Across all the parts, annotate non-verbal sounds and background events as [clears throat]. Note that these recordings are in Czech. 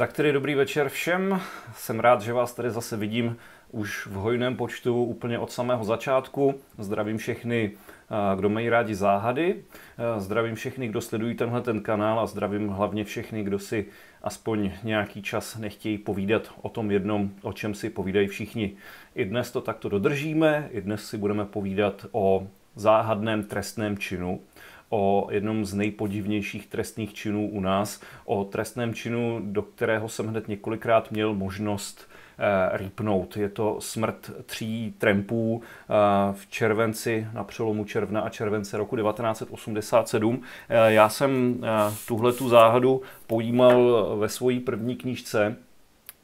Tak tedy dobrý večer všem. Jsem rád, že vás tady zase vidím už v hojném počtu úplně od samého začátku. Zdravím všechny, kdo mají rádi záhady. Zdravím všechny, kdo sledují tenhle ten kanál a zdravím hlavně všechny, kdo si aspoň nějaký čas nechtějí povídat o tom jednom, o čem si povídají všichni. I dnes to takto dodržíme, i dnes si budeme povídat o záhadném trestném činu, o jednom z nejpodivnějších trestných činů u nás, o trestném činu, do kterého jsem hned několikrát měl možnost eh, rýpnout. Je to smrt tří trampů eh, v červenci, na přelomu června a července roku 1987. Eh, já jsem tuhle tu záhadu pojímal ve své první knížce,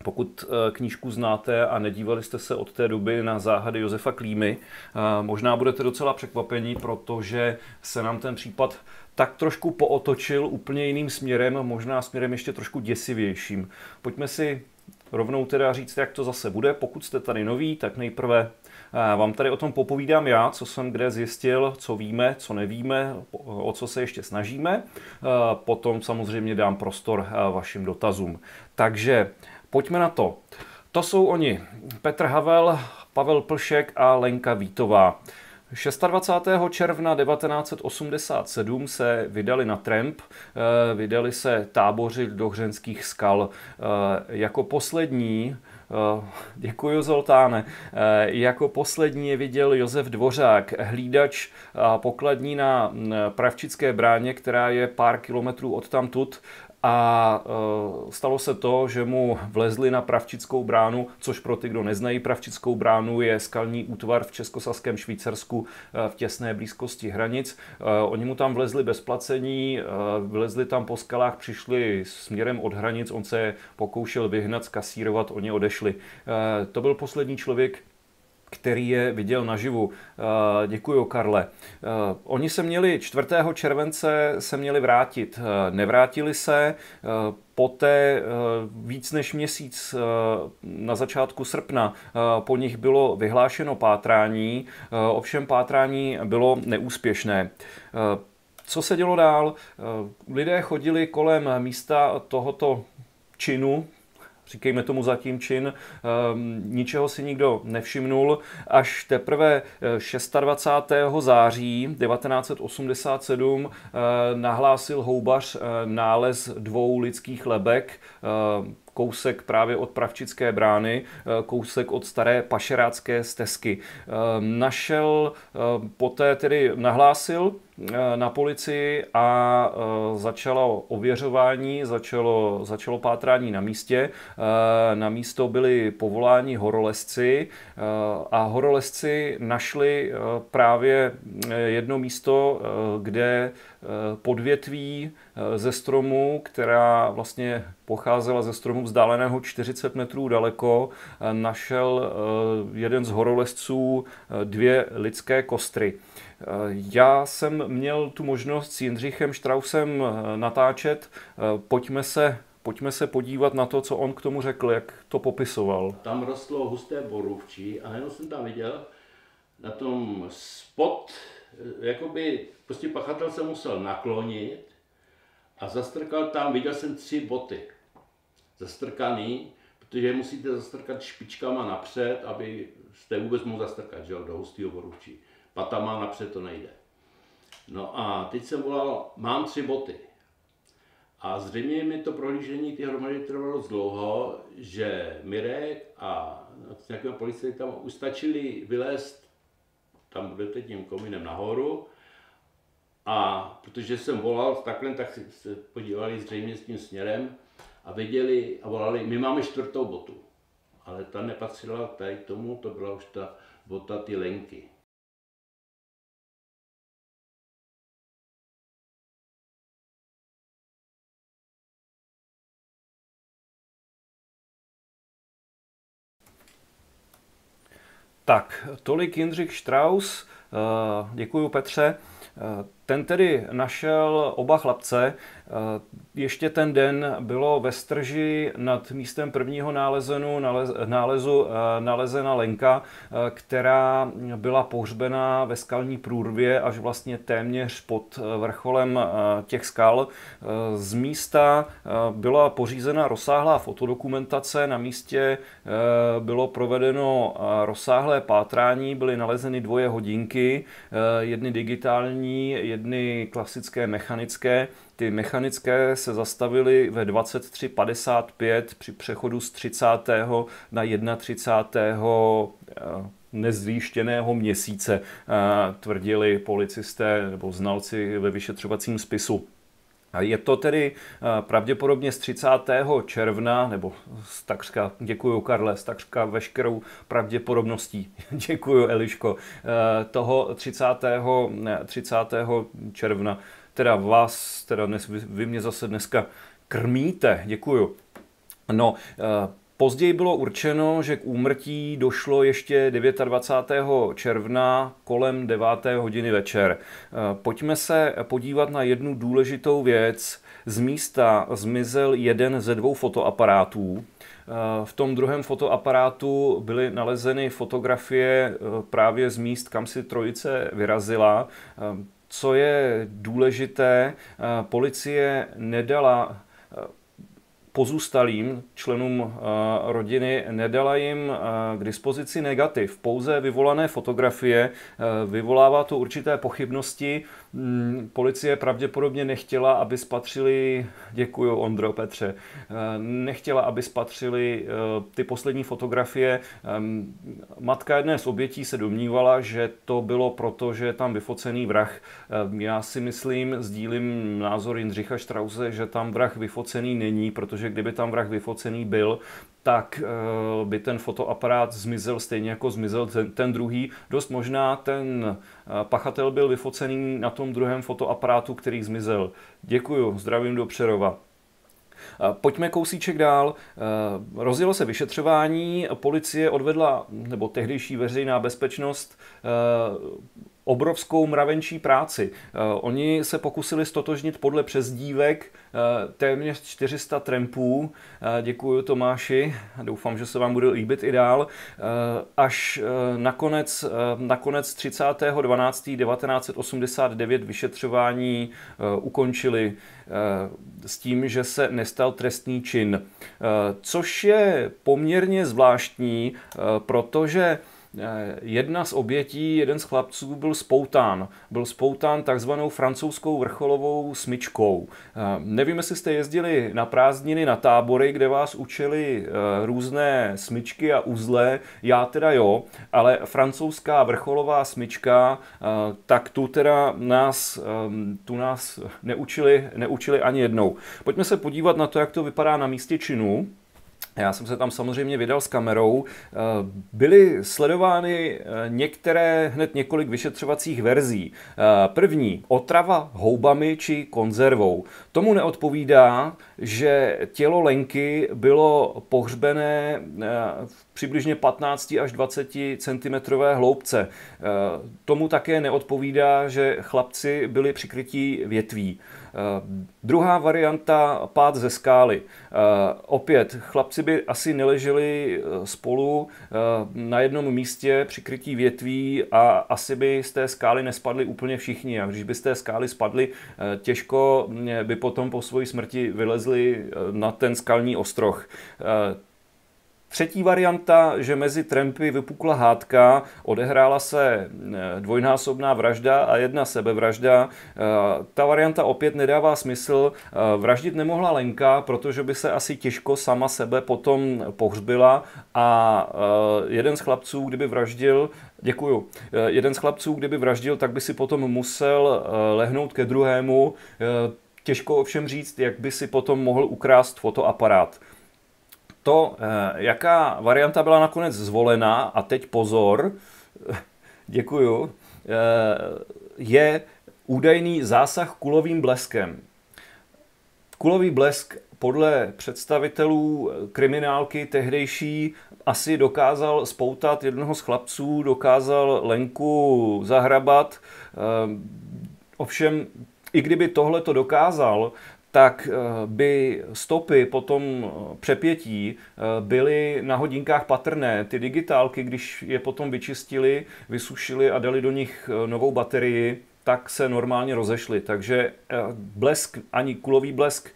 pokud eh, knížku znáte a nedívali jste se od té doby na záhady Josefa Klímy, eh, možná budete docela překvapení, protože se nám ten případ tak trošku pootočil úplně jiným směrem, možná směrem ještě trošku děsivějším. Pojďme si rovnou teda říct, jak to zase bude. Pokud jste tady noví, tak nejprve eh, vám tady o tom popovídám já, co jsem kde zjistil, co víme, co nevíme, o co se ještě snažíme. Potom samozřejmě dám prostor vašim dotazům. Takže Pojďme na to. To jsou oni. Petr Havel, Pavel Plšek a Lenka Vítová. 26. června 1987 se vydali na tramp, eh, vydali se tábořit do hřenských skal. Eh, jako poslední eh, Děkuji, Zoltáne. Jako poslední je viděl Josef Dvořák, hlídač pokladní na Pravčické bráně, která je pár kilometrů od tamtud a e, stalo se to, že mu vlezli na Pravčickou bránu, což pro ty, kdo neznají Pravčickou bránu, je skalní útvar v českosaském Švýcarsku e, v těsné blízkosti hranic. E, oni mu tam vlezli bez placení, vlezli tam po skalách, přišli směrem od hranic, on se pokoušel vyhnat, skasírovat, oni odešli. To byl poslední člověk, který je viděl naživu. Eh, Děkuji, Karle. Eh, oni se měli 4. července se měli vrátit. Eh, nevrátili se, poté víc než měsíc na začátku srpna po nich bylo vyhlášeno pátrání, ovšem pátrání bylo neúspěšné. Co se dělo dál? Lidé chodili kolem místa tohoto činu, říkejme tomu zatím čin, ehm, ničeho si nikdo nevšimnul. Až teprve 26. Eh, září 1987 eh, nahlásil houbař eh, nález dvou lidských lebek kousek právě od Pravčické brány, kousek od staré pašerácké stezky. Našel, poté tedy nahlásil na policii a eh, začalo ověřování, začalo, začalo pátrání na místě. Eh, na místo byli povoláni horolezci a horolezci našli právě jedno místo, kde podvětví ze stromu, která vlastně pocházela ze stromu vzdáleného 40 metrů daleko, našel jeden z horolezců dvě lidské kostry. Já jsem měl tu možnost s Jindřichem Štrausem eh, natáčet. Eh, pojďme se, pojďme se podívat na to, co on k tomu řekl, jak to popisoval. Tam rostlo husté borůvčí a jenom jsem tam viděl na tom spot, eh, jakoby prostě pachatel se musel naklonit a zastrkal tam, viděl jsem tři boty zastrkaný, protože musíte zastrkat špičkama napřed, aby jste vůbec mohl zastrkat že, do hustého borůvčí patama napřed to nejde. No a teď jsem volal, mám tři boty. A zřejmě mi to prohlížení ty hromady trvalo dlouho, že Mirek a nějakého policie tam ustačili vylézt, tam budete tím kominem nahoru, a protože jsem volal takhle, tak se podívali zřejmě s tím směrem a viděli a volali, my máme čtvrtou botu. Ale ta nepatřila tady k tomu, to byla už ta bota ty lenky. Tak, tolik Jindřich Strauss. Eh, děkuji Petře. Ten tedy našel oba chlapce. Eh, ještě ten den bylo ve strži nad místem prvního nálezenu, nalez, nálezu eh, nalezena Lenka, eh, která byla pohřbená ve skalní průrvě až vlastně téměř pod vrcholem těch skal. Z místa byla pořízena rozsáhlá fotodokumentace, na místě bylo provedeno rozsáhlé pátrání, byly nalezeny dvoje hodinky, jedny digitální, jedny klasické mechanické. Ty mechanické se zastavily ve 23.55 při přechodu z 30. na 31. Eh, nezvýštěného měsíce, eh, tvrdili policisté nebo znalci ve vyšetřovacím spisu. Je to tedy eh, pravděpodobně z 30. června, nebo z takřka, děkuji Karle, z takřka veškerou pravděpodobností, [laughs] děkuji Eliško, toho 30. 30. června teda vás, teda dnes, vy, vy mě zase dneska krmíte, děkuju. No, eh, Později bylo určeno, že k úmrtí došlo ještě 29. června kolem 9. hodiny večer. Eh, pojďme se podívat na jednu důležitou věc. Z místa zmizel jeden ze dvou fotoaparátů. Eh, v tom druhém fotoaparátu byly nalezeny fotografie právě z míst, kam si trojice vyrazila co je důležité, eh, policie nedala eh, pozůstalým členům eh, rodiny nedala jim k dispozici negativ, pouze vyvolané fotografie. Vyvolává to určité pochybnosti, policie pravděpodobně nechtěla, aby spatřili, děkuji Ondro Petře, eh, nechtěla, aby spatřili eh, ty poslední fotografie. Ehm, matka jedné z obětí se domnívala, že to bylo proto, že je tam vyfocený vrah. Ehm, já si myslím, sdílím názor Jindřicha Strause, že tam vrah vyfocený není, protože kdyby tam vrah vyfocený byl, tak eh, by ten fotoaparát zmizel stejně jako zmizel ten, ten druhý. Dost možná ten pachatel byl vyfocený na tom druhém fotoaparátu, který zmizel. Děkuju, zdravím do Přerova. Pojďme kousíček dál. Rozjelo se vyšetřování, policie odvedla, nebo tehdejší veřejná bezpečnost obrovskou mravenčí práci. Eh, oni se pokusili stotožnit podle přezdívek eh, téměř 400 trampů. Eh, děkuji Tomáši, doufám, že se vám bude líbit i dál. Až nakonec, nakonec 30.12.1989 vyšetřování ukončili s tím, že se nestal trestný čin. Což je poměrně zvláštní, protože jedna z obětí, jeden z chlapců byl spoután. Byl spoután takzvanou francouzskou vrcholovou smyčkou. Eh, nevím, jestli jste jezdili na prázdniny na tábory, kde vás učili eh, různé smyčky a uzle. Já teda jo, ale francouzská vrcholová smyčka, tak tu teda nás, tu nás neučili, neučili ani jednou. Pojďme se podívat na to, jak to vypadá na místě činu. Já jsem se tam samozřejmě vydal s kamerou. Eh, byly sledovány eh, některé, hned několik vyšetřovacích verzí. Eh, první, otrava houbami či konzervou. Tomu neodpovídá, že tělo Lenky bylo pohřbené v přibližně 15 až 20 cm hloubce. Tomu také neodpovídá, že chlapci byli přikrytí větví. Uh, druhá varianta, pád ze skály. Uh, opět, chlapci by asi neleželi eh, spolu na jednom místě přikrytí větví a asi by z té skály nespadli úplně všichni. A když by z té skály spadli, těžko by potom po své smrti vylezli na ten skalní ostroh. Třetí varianta, že mezi trampy vypukla hádka, odehrála se eh, dvojnásobná vražda a jedna sebevražda. Eh, ta varianta opět nedává smysl. Eh, vraždit nemohla Lenka, protože by se asi těžko sama sebe potom pohřbila a jeden z chlapců, kdyby vraždil, Děkuju. Jeden z chlapců, kdyby vraždil, tak by si potom musel lehnout ke druhému. Těžko ovšem říct, jak by si potom mohl ukrást fotoaparát to, eh, jaká varianta byla nakonec zvolena, a teď pozor, [laughs] děkuju, eh, je údajný zásah kulovým bleskem. Kulový blesk podle představitelů kriminálky tehdejší asi dokázal spoutat jednoho z chlapců, dokázal Lenku zahrabat. Eh, Ovšem, i kdyby tohle to dokázal, tak by stopy po tom přepětí byly na hodinkách patrné. Ty digitálky, když je potom vyčistili, vysušili a dali do nich novou baterii, tak se normálně rozešly. Takže blesk, ani kulový blesk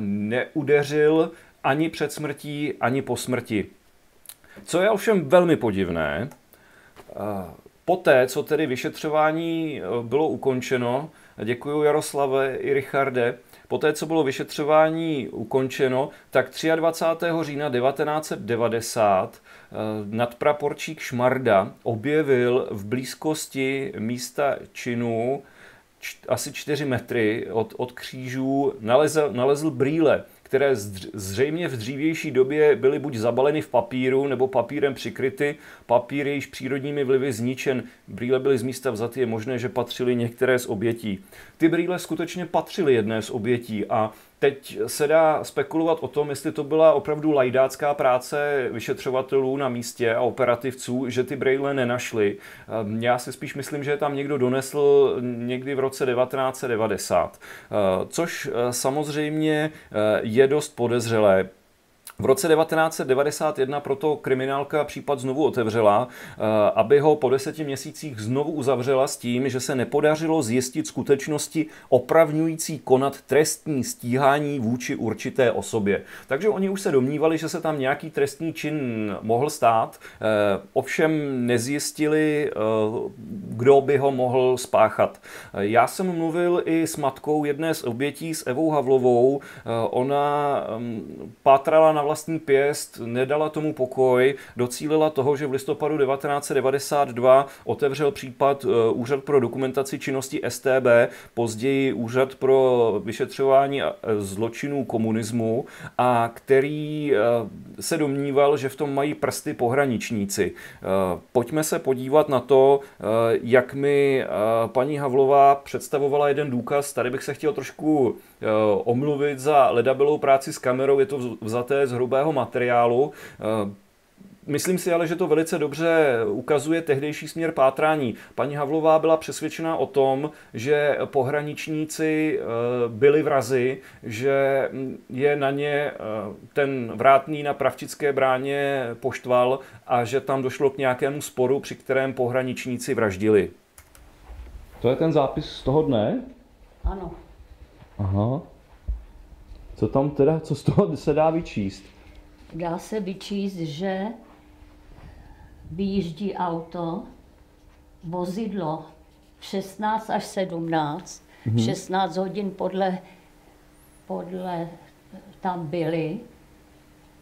neudeřil ani před smrtí, ani po smrti. Co je ovšem velmi podivné, poté, co tedy vyšetřování bylo ukončeno, děkuji Jaroslave i Richarde, poté, co bylo vyšetřování ukončeno, tak 23. října 1990 e, nadpraporčík Šmarda objevil v blízkosti místa činu asi 4 metry od, od křížů, nalezl, nalezl brýle které zřejmě v dřívější době byly buď zabaleny v papíru nebo papírem přikryty, papír jejíž přírodními vlivy zničen, brýle byly z místa vzaty, je možné, že patřily některé z obětí. Ty brýle skutečně patřily jedné z obětí a Teď se dá spekulovat o tom, jestli to byla opravdu lajdácká práce vyšetřovatelů na místě a operativců, že ty brejle nenašli. Ehm, já si spíš myslím, že je tam někdo donesl někdy v roce 1990, ehm, což eh, samozřejmě eh, je dost podezřelé. V roce 1991 proto kriminálka případ znovu otevřela, eh, aby ho po deseti měsících znovu uzavřela s tím, že se nepodařilo zjistit skutečnosti opravňující konat trestní stíhání vůči určité osobě. Takže oni už se domnívali, že se tam nějaký trestní čin mohl stát, eh, ovšem nezjistili, eh, kdo by ho mohl spáchat. Já jsem mluvil i s matkou jedné z obětí, s Evou Havlovou. Ona mm, pátrala na vlastní pěst, nedala tomu pokoj, docílila toho, že v listopadu 1992 otevřel případ eh, Úřad pro dokumentaci činnosti STB, později Úřad pro vyšetřování eh, zločinů komunismu, a který eh, se domníval, že v tom mají prsty pohraničníci. Pojďme se podívat na to, jak mi paní Havlová představovala jeden důkaz. Tady bych se chtěl trošku omluvit za ledabelou práci s kamerou, je to vzaté z hrubého materiálu. Eh, myslím si ale, že to velice dobře ukazuje tehdejší směr pátrání. Paní Havlová byla přesvědčena o tom, že pohraničníci eh, byli vrazi, že je na ně eh, ten vrátný na Pravčické bráně poštval a že tam došlo k nějakému sporu, při kterém pohraničníci vraždili. To je ten zápis z toho dne? Ano. Aha. Co tam teda, co z toho se dá vyčíst? Dá se vyčíst, že vyjíždí auto, vozidlo 16 až 17, mm-hmm. 16 hodin podle, podle tam byli,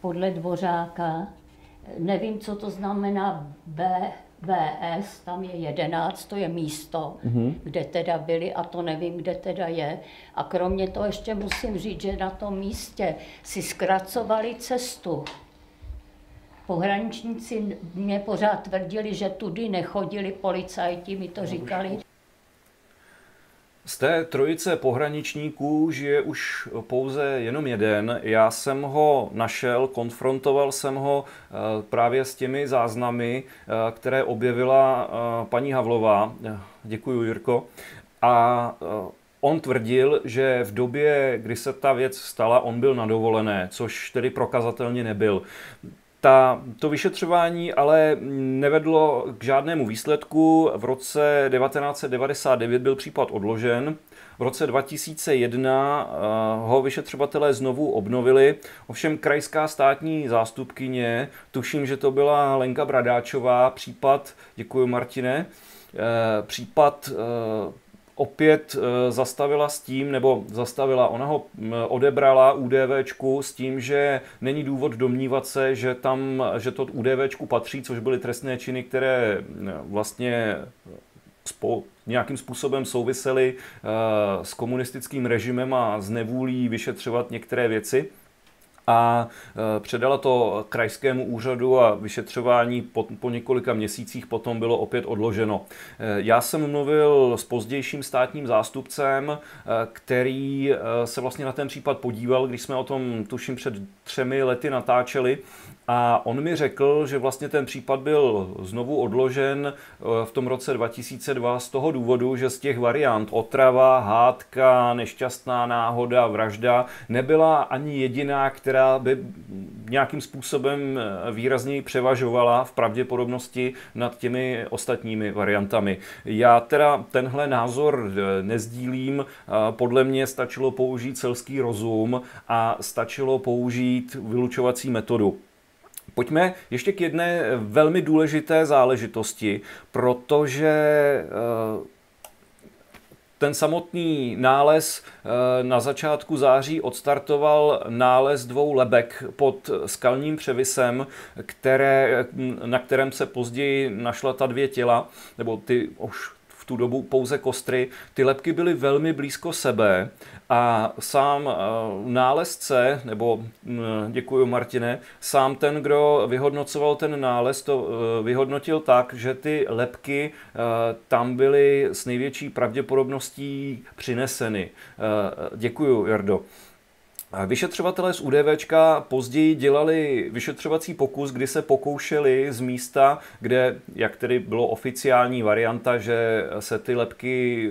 podle dvořáka. Nevím, co to znamená B, VS, tam je 11, to je místo, mm-hmm. kde teda byli a to nevím, kde teda je. A kromě toho ještě musím říct, že na tom místě si zkracovali cestu. Pohraničníci mě pořád tvrdili, že tudy nechodili policajti, mi to říkali. Z té trojice pohraničníků žije už pouze jenom jeden. Já jsem ho našel, konfrontoval jsem ho eh, právě s těmi záznamy, eh, které objevila eh, paní Havlová. Děkuji, Jirko. A On tvrdil, že v době, kdy se ta věc stala, on byl na dovolené, což tedy prokazatelně nebyl. Ta, to vyšetřování ale nevedlo k žádnému výsledku. V roce 1999 byl případ odložen. V roce 2001 eh, ho vyšetřovatelé znovu obnovili. Ovšem krajská státní zástupkyně, tuším, že to byla Lenka Bradáčová, případ, děkuji Martine, eh, případ eh, opět eh, zastavila s tím, nebo zastavila, ona ho odebrala UDVčku s tím, že není důvod domnívat se, že tam, že to UDVčku patří, což byly trestné činy, které vlastně spolu, nějakým způsobem souvisely s komunistickým režimem a z nevůlí vyšetřovat některé věci a e, předala to krajskému úřadu a vyšetřování po, po několika měsících potom bylo opět odloženo. E, já jsem mluvil s pozdějším státním zástupcem, e, který se vlastně na ten případ podíval, když jsme o tom tuším před třemi lety natáčeli a on mi řekl, že vlastně ten případ byl znovu odložen v tom roce 2002 z toho důvodu, že z těch variant otrava, hádka, nešťastná náhoda, vražda nebyla ani jediná, která by nějakým způsobem výrazněji převažovala v pravděpodobnosti nad těmi ostatními variantami. Já teda tenhle názor nezdílím. Podle mě stačilo použít selský rozum a stačilo použít vylučovací metodu. Pojďme ještě k jedné velmi důležité záležitosti, protože eh, ten samotný nález eh, na začátku září odstartoval nález dvou lebek pod skalním převisem, které, na kterém se později našla ta dvě těla, nebo ty už v tu dobu pouze kostry. Ty lepky byly velmi blízko sebe a sám nálezce, nebo děkuji Martine, sám ten, kdo vyhodnocoval ten nález, to eh, vyhodnotil tak, že ty lepky eh, tam byly s největší pravděpodobností přineseny. Děkuji, Jardo. Vyšetřovatelé z UDVčka později dělali vyšetřovací pokus, kdy se pokoušeli z místa, kde, jak tedy bylo oficiální varianta, že se ty lepky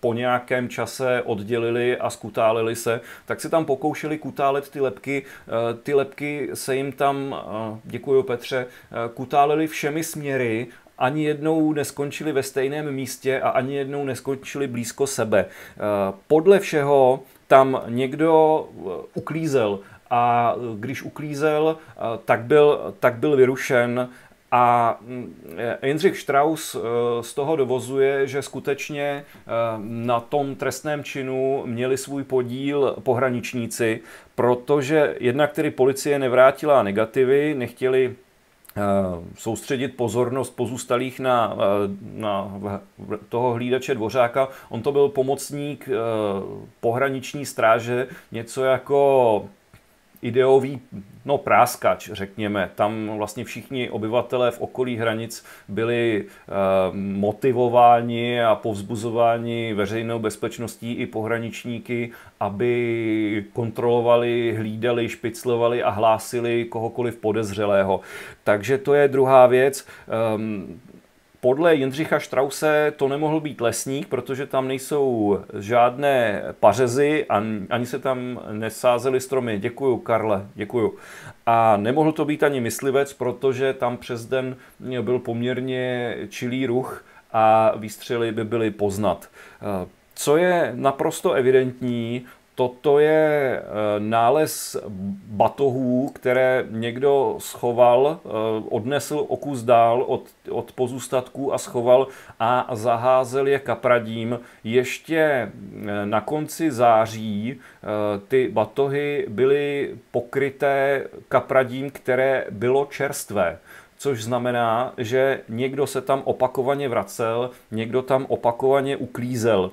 po nějakém čase oddělili a skutálili se, tak si tam pokoušeli kutálet ty lepky. Eh, ty lepky se jim tam, eh, děkuji Petře, eh, kutálely všemi směry ani jednou neskončili ve stejném místě a ani jednou neskončili blízko sebe. Podle všeho tam někdo uklízel a když uklízel, tak byl, tak byl vyrušen a mm, Jindřich Strauss eh, z toho dovozuje, že skutečně eh, na tom trestném činu měli svůj podíl pohraničníci, protože jednak tedy policie nevrátila negativy, nechtěli eh, soustředit pozornost pozůstalých na, na toho hlídače Dvořáka. On to byl pomocník pohraniční stráže, něco jako ideový no, práskač, řekněme. Tam vlastně všichni obyvatelé v okolí hranic byli e, motivováni a povzbuzováni veřejnou bezpečností i pohraničníky, aby kontrolovali, hlídali, špiclovali a hlásili kohokoliv podezřelého. Takže to je druhá věc. E, podle Jindřicha Štrause to nemohl být lesník, protože tam nejsou žádné pařezy a ani se tam nesázely stromy. Děkuju, Karle, děkuju. A nemohl to být ani myslivec, protože tam přes den byl poměrně čilý ruch a výstřely by byly poznat. Co je naprosto evidentní, Toto je eh, nález batohů, které někdo schoval, eh, odnesl o kus dál od, od pozůstatků a schoval a zaházel je kapradím. Ještě eh, na konci září ty batohy byly pokryté kapradím, které bylo čerstvé což znamená, že někdo se tam opakovaně vracel, někdo tam opakovaně uklízel.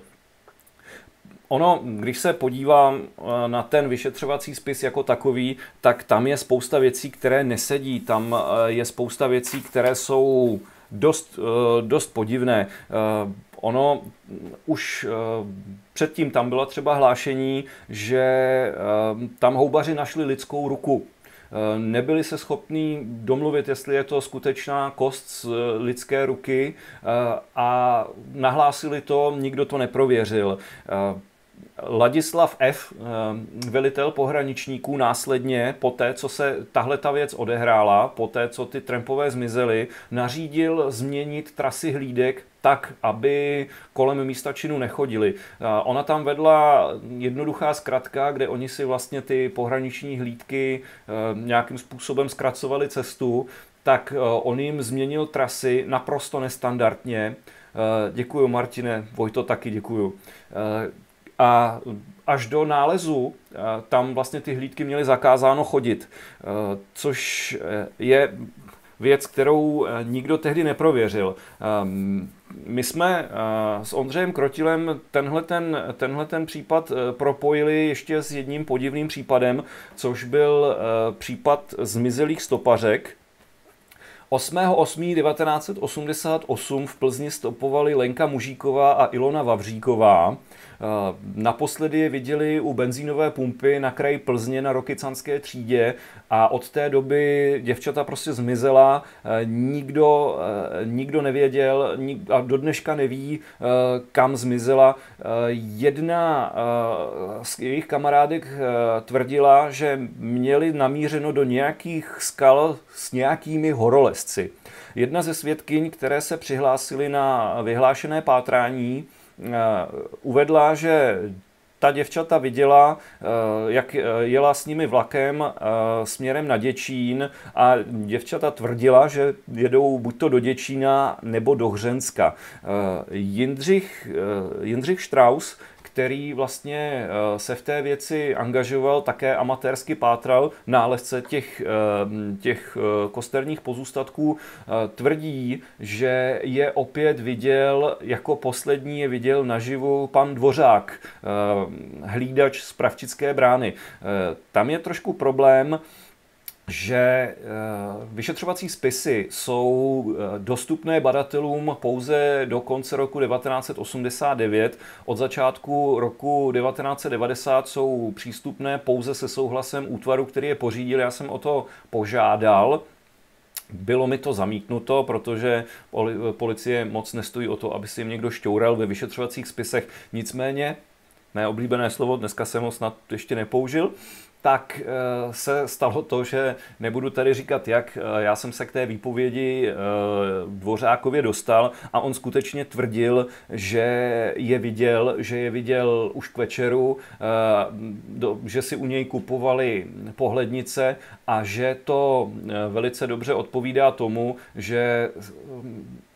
Ono, když se podívám eh, na ten vyšetřovací spis jako takový, tak tam je spousta věcí, které nesedí. Tam eh, je spousta věcí, které jsou dost, eh, dost podivné. Ono už předtím tam bylo třeba hlášení, že tam houbaři našli lidskou ruku. Nebyli se schopní domluvit, jestli je to skutečná kost z lidské ruky a nahlásili to, nikdo to neprověřil. Ladislav F., eh, velitel pohraničníků, následně po té, co se tahle ta věc odehrála, po té, co ty trampové zmizely, nařídil změnit trasy hlídek tak, aby kolem místa činu nechodili. Eh, ona tam vedla jednoduchá zkratka, kde oni si vlastně ty pohraniční hlídky eh, nějakým způsobem zkracovali cestu, tak on jim změnil trasy naprosto nestandardně. Děkuju Martine, Vojto taky děkuju a až do nálezu tam vlastně ty hlídky měly zakázáno chodit, což e, je věc, kterou nikdo tehdy neprověřil. My jsme s Ondřejem Krotilem tenhle ten, tenhle ten případ propojili ještě s jedním podivným případem, což byl případ zmizelých stopařek, 8.8.1988 v Plzni stopovali Lenka Mužíková a Ilona Vavříková. Eh, naposledy je viděli u benzínové pumpy na kraji Plzně na Rokycanské třídě a od té doby děvčata prostě zmizela, eh, nikdo, eh, nikdo nevěděl a do dneška neví, kam zmizela. Jedna z jejich kamarádek tvrdila, že měli namířeno do nějakých skal s nějakými horolezci. Jedna ze svědkyň, které se přihlásily na vyhlášené pátrání, uvedla, že ta děvčata viděla, eh, jak eh, jela s nimi vlakem směrem na Děčín a děvčata tvrdila, že jedou buď to do Děčína nebo do Hřenska. Jindřich, Jindřich Strauss který vlastně eh, se v té věci angažoval, také amatérsky pátral nálezce těch, eh, těch eh, kosterních pozůstatků, tvrdí, že je opět viděl, jako poslední je viděl naživu pan Dvořák, hlídač z Pravčické brány. Tam je trošku problém, že eh, vyšetřovací spisy jsou eh, dostupné badatelům pouze do konce roku 1989. Od začátku roku 1990 jsou přístupné pouze se souhlasem útvaru, který je pořídil. Já jsem o to požádal. Bylo mi to zamítnuto, protože policie moc nestojí o to, aby si jim někdo šťoural ve vyšetřovacích spisech. Nicméně, mé oblíbené slovo, dneska jsem ho snad ještě nepoužil, tak eh, se stalo to, že nebudu tady říkat jak, eh, já jsem se k té výpovědi eh, Dvořákově dostal a on skutečně tvrdil, že je viděl, že je viděl už k večeru, že si u něj kupovali pohlednice a že to velice dobře odpovídá tomu, že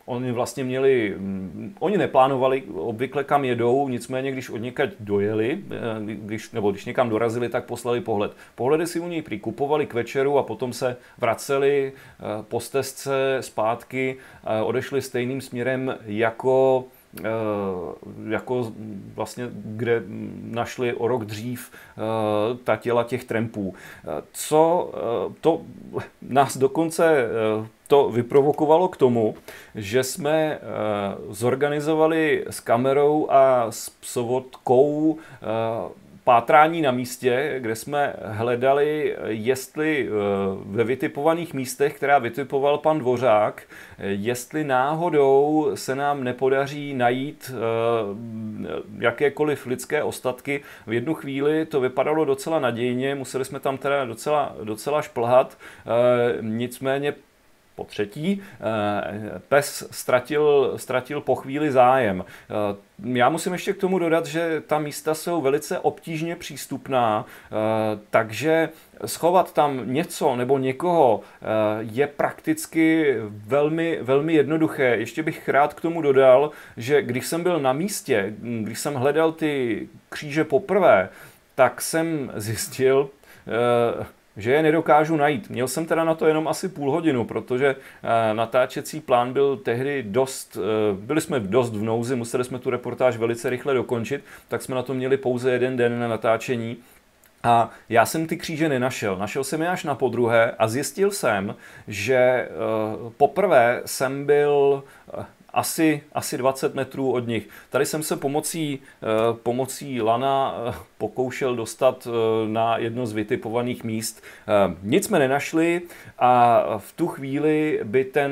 Oni vlastně měli, mm, oni neplánovali obvykle kam jedou, nicméně když od někať dojeli, eh, když, nebo když někam dorazili, tak poslali pohled. Pohledy si u něj prikupovali k večeru a potom se vraceli eh, po stezce zpátky, odešli stejným směrem jako Eh, jako vlastně, kde našli o rok dřív eh, ta těla těch trampů. Eh, co to [laughs] nás dokonce to vyprovokovalo k tomu, že jsme zorganizovali s kamerou a s psovodkou pátrání na místě, kde jsme hledali, jestli eh, ve vytipovaných místech, která vytipoval pan Dvořák, jestli náhodou se nám nepodaří najít eh, jakékoliv lidské ostatky. V jednu chvíli to vypadalo docela nadějně, museli jsme tam teda docela, docela šplhat, eh, nicméně po třetí, eh, pes ztratil, ztratil po chvíli zájem. Eh, já musím ještě k tomu dodat, že ta místa jsou velice obtížně přístupná, eh, takže schovat tam něco nebo někoho je prakticky velmi, velmi jednoduché. Ještě bych rád k tomu dodal, že když jsem byl na místě, když jsem hledal ty kříže poprvé, tak jsem zjistil, že je nedokážu najít. Měl jsem teda na to jenom asi půl hodinu, protože eh, natáčecí plán byl tehdy dost, eh, byli jsme dost v nouzi, museli jsme tu reportáž velice rychle dokončit, tak jsme na to měli pouze jeden den na natáčení. A já jsem ty kříže nenašel. Našel jsem je až na podruhé a zjistil jsem, že eh, poprvé jsem byl asi, asi 20 metrů od nich. Tady jsem se pomocí, eh, pomocí lana eh, pokoušel dostat eh, na jedno z vytipovaných míst. Nic jsme nenašli a v tu chvíli by ten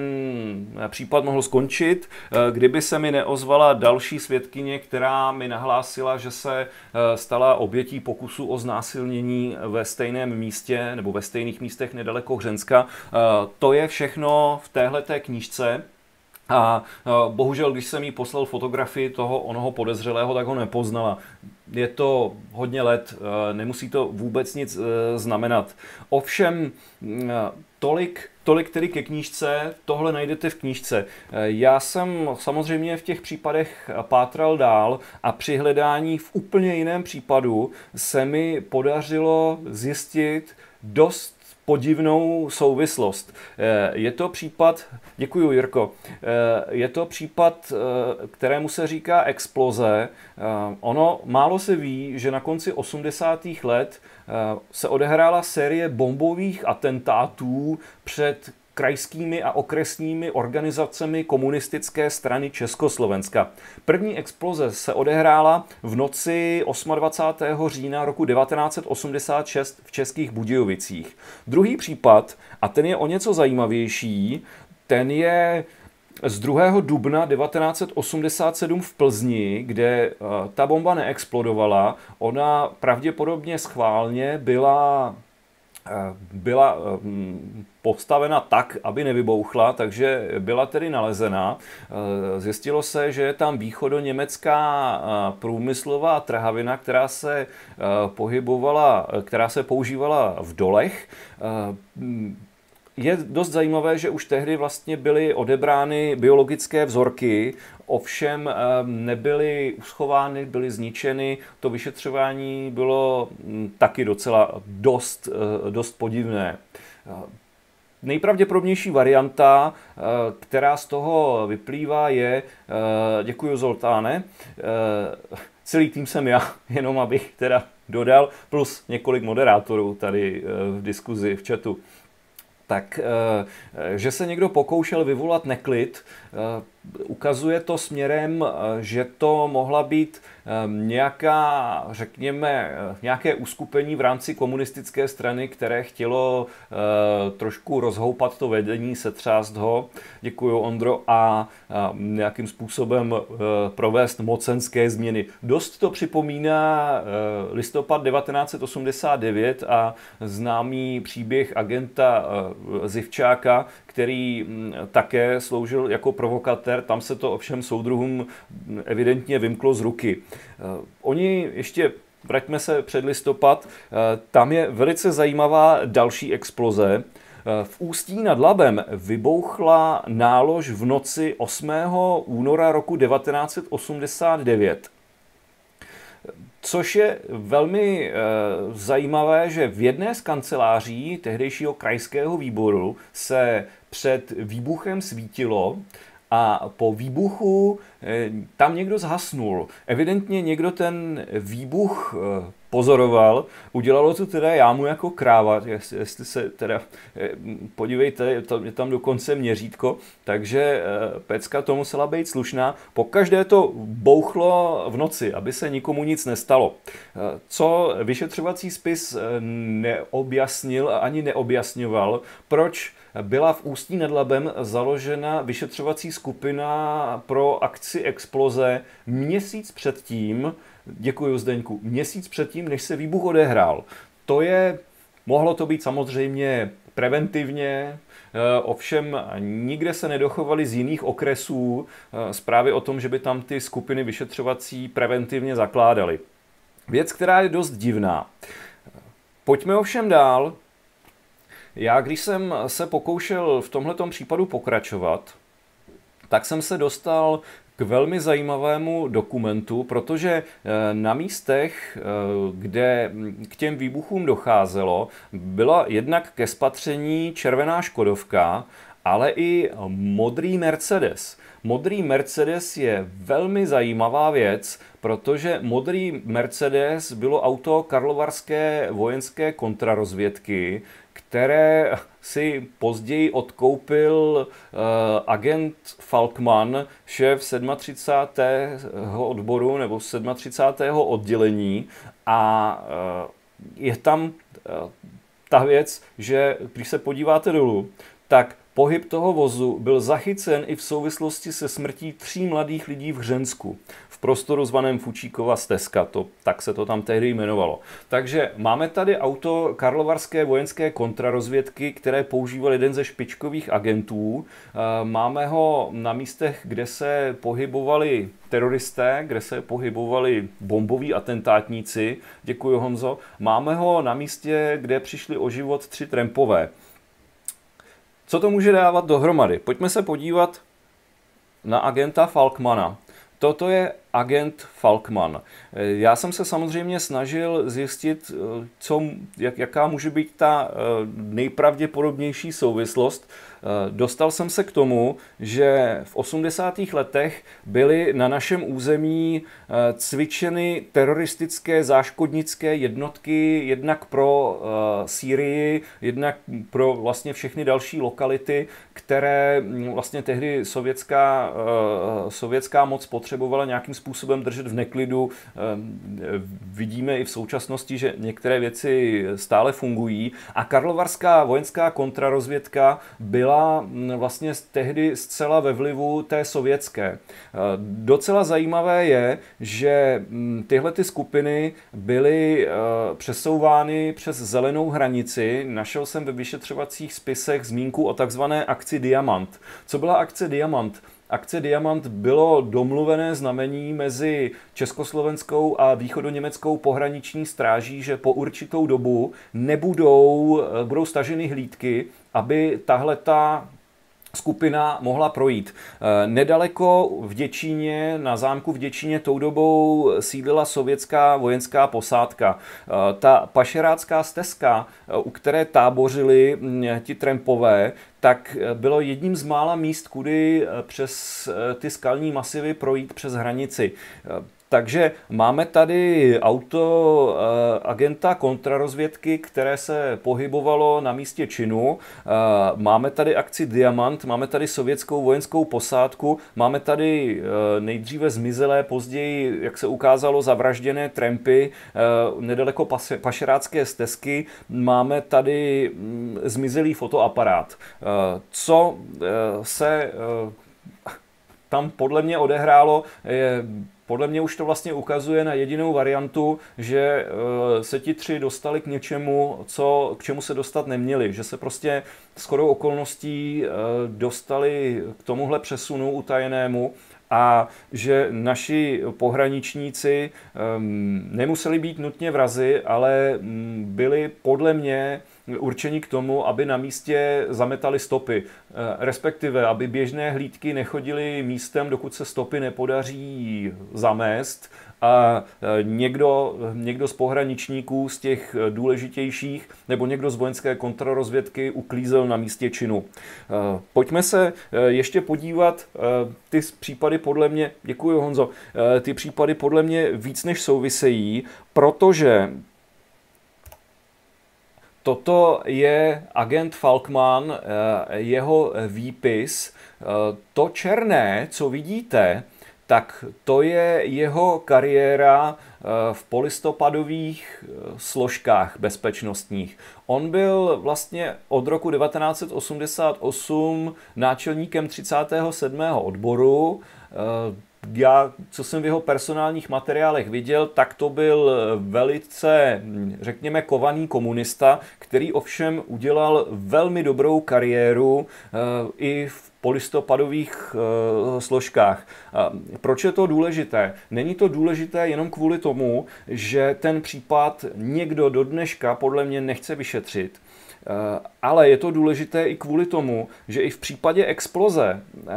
případ mohl skončit, kdyby se mi neozvala další svědkyně, která mi nahlásila, že se stala obětí pokusu o znásilnění ve stejném místě nebo ve stejných místech nedaleko Hřenska. To je všechno v téhleté knížce. A bohužel, když jsem jí poslal fotografii toho onoho podezřelého, tak ho nepoznala. Je to hodně let, nemusí to vůbec nic e, znamenat. Ovšem, tolik, tolik tedy ke knížce, tohle najdete v knížce. E, já jsem samozřejmě v těch případech pátral dál a při hledání v úplně jiném případu se mi podařilo zjistit dost podivnou souvislost. Eh, je to případ, děkuji Jirko, eh, je to případ, eh, kterému se říká exploze. Ono málo se ví, že na konci 80. let se odehrála série bombových atentátů před krajskými a okresními organizacemi komunistické strany Československa. První exploze se odehrála v noci 28. října roku 1986 v Českých Budějovicích. Druhý případ, a ten je o něco zajímavější, ten je z 2. dubna 1987 v Plzni, kde eh, ta bomba neexplodovala, ona pravděpodobně schválně byla byla eh, postavena tak, aby nevybouchla, takže byla tedy nalezena. Zjistilo se, že je tam východoněmecká průmyslová trhavina, která se pohybovala, která se používala v dolech je dost zajímavé, že už tehdy vlastně byly odebrány biologické vzorky, ovšem eh, nebyly uschovány, byly zničeny. To vyšetřování bylo hm, taky docela dost, eh, dost podivné. Eh, nejpravděpodobnější varianta, která z toho vyplývá, je, děkuji Zoltáne, celý tým jsem já, [laughs] jenom abych teda dodal, plus několik moderátorů tady v diskuzi, v chatu tak že se někdo pokoušel vyvolat neklid, ukazuje to směrem, eh, že to mohla být Ehm, nějaká, řekněme, eh, nějaké uskupení v rámci komunistické strany, které chtělo trošku rozhoupat to vedení, setřást ho, děkuji Ondro, a, nějakým způsobem provést mocenské změny. Dost to připomíná listopad 1989 a známý příběh agenta Zivčáka, který mm, také sloužil jako provokatér, tam se to ovšem soudruhům evidentně vymklo z ruky. Eh, oni ještě vraťme se před listopad, eh, tam je velice zajímavá další exploze. Eh, v Ústí nad Labem vybouchla nálož v noci 8. února roku 1989. Což je velmi e, zajímavé, že v jedné z kanceláří tehdejšího krajského výboru se před výbuchem svítilo a po výbuchu eh, tam někdo zhasnul. Evidentně někdo ten výbuch eh, pozoroval. Udělalo to teda jámu jako kráva, jestli se teda, eh, podívejte, je tam dokonce měřítko, takže pecka to musela být slušná. Po každé to bouchlo v noci, aby se nikomu nic nestalo. Co vyšetřovací spis neobjasnil ani neobjasňoval, proč byla v Ústí nad Labem založena vyšetřovací skupina pro akci Exploze měsíc předtím, děkuji Zdeňku, měsíc předtím, než se výbuch odehrál. To je, mohlo to být samozřejmě preventivně, eh, Ovšem nikde se nedochovaly z jiných okresů eh, zprávy o tom, že by tam ty skupiny vyšetřovací preventivně zakládaly. Věc, která je dost divná. Pojďme ovšem dál. Já, když jsem se pokoušel v tomto případu pokračovat, tak jsem se dostal k velmi zajímavému dokumentu, protože eh, na místech, eh, kde k těm výbuchům docházelo, byla jednak ke spatření červená Škodovka, ale i modrý Mercedes. Modrý Mercedes je velmi zajímavá věc, protože modrý Mercedes bylo auto karlovarské vojenské kontrarozvědky, které si později odkoupil uh, agent Falkman, šéf 37. odboru nebo 37. oddělení a uh, je tam uh, ta věc, že když se podíváte dolů, tak Pohyb toho vozu byl zachycen i v souvislosti se smrtí tří mladých lidí v Hřensku, v prostoru zvaném Fučíkova stezka, to, tak se to tam tehdy jmenovalo. Takže máme tady auto Karlovarské vojenské kontrarozvědky, které používal jeden ze špičkových agentů. Eh, máme ho na místech, kde se pohybovali teroristé, kde se pohybovali bomboví atentátníci. Děkuji Honzo. Máme ho na místě, kde přišli o život tři trampové. Co to může dávat dohromady? Pojďme se podívat na agenta Falkmana. Toto je agent Falkman. Já jsem se samozřejmě snažil zjistit, co, jak, jaká může být ta nejpravděpodobnější souvislost Eh, dostal jsem se k tomu, že v 80. letech byly na našem území eh, cvičeny teroristické záškodnické jednotky jednak pro eh, Sýrii, jednak pro vlastně všechny další lokality, které hm, vlastně tehdy sovětská, sovětská moc potřebovala nějakým způsobem držet v neklidu. Vidíme i v současnosti, že některé věci stále fungují. A Karlovarská vojenská kontrarozvědka byla byla mm, vlastně tehdy zcela ve vlivu té sovětské. E, docela zajímavé je, že mm, tyhle ty skupiny byly e, přesouvány přes zelenou hranici. Našel jsem ve vyšetřovacích spisech zmínku o takzvané akci Diamant. Co byla akce Diamant? Akce Diamant bylo domluvené znamení mezi československou a východoněmeckou pohraniční stráží, že po určitou dobu nebudou, e, budou staženy hlídky aby tahle ta skupina mohla projít. Eh, nedaleko v Děčíně, na zámku v Děčíně tou dobou sídlila sovětská vojenská posádka. Eh, ta pašerácká stezka, eh, u které tábořili hm, ti trempové, tak bylo jedním z mála míst, kudy přes ty skalní masivy projít přes hranici. Takže máme tady auto eh, agenta kontrarozvědky, které se pohybovalo na místě činu. Eh, máme tady akci Diamant, máme tady sovětskou vojenskou posádku, máme tady eh, nejdříve zmizelé, později, jak se ukázalo, zavražděné trampy, nedaleko pašerácké stezky, máme tady mm, zmizelý fotoaparát. Co se tam podle mě odehrálo, je podle mě už to vlastně ukazuje na jedinou variantu, že eh, se ti tři dostali k něčemu, co, k čemu se dostat neměli. Že se prostě skoro okolností eh, dostali k tomuhle přesunu utajenému a že naši pohraničníci ehm, nemuseli být nutně vrazy, ale mm, byli podle mě určení k tomu, aby na místě zametali stopy, eh, respektive aby běžné hlídky nechodily místem, dokud se stopy nepodaří zamést a eh, někdo, někdo z pohraničníků, z těch důležitějších, nebo někdo z vojenské kontrarozvědky uklízel na místě činu. Eh, pojďme se ještě podívat, ty případy podle mě, děkuji Honzo, ty případy podle mě víc než souvisejí, protože Toto je agent Falkman, eh, jeho výpis. Eh, to černé, co vidíte, tak to je jeho kariéra eh, v polistopadových složkách bezpečnostních. On byl vlastně od roku 1988 náčelníkem 37. odboru, já, co jsem v jeho personálních materiálech viděl, tak to byl velice, řekněme, kovaný komunista, který ovšem udělal velmi dobrou kariéru uh, i v polistopadových uh, složkách. Proč je to důležité? Není to důležité jenom kvůli tomu, že ten případ někdo do dneška podle mě nechce vyšetřit, Eh, ale je to důležité i kvůli tomu, že i v případě exploze eh,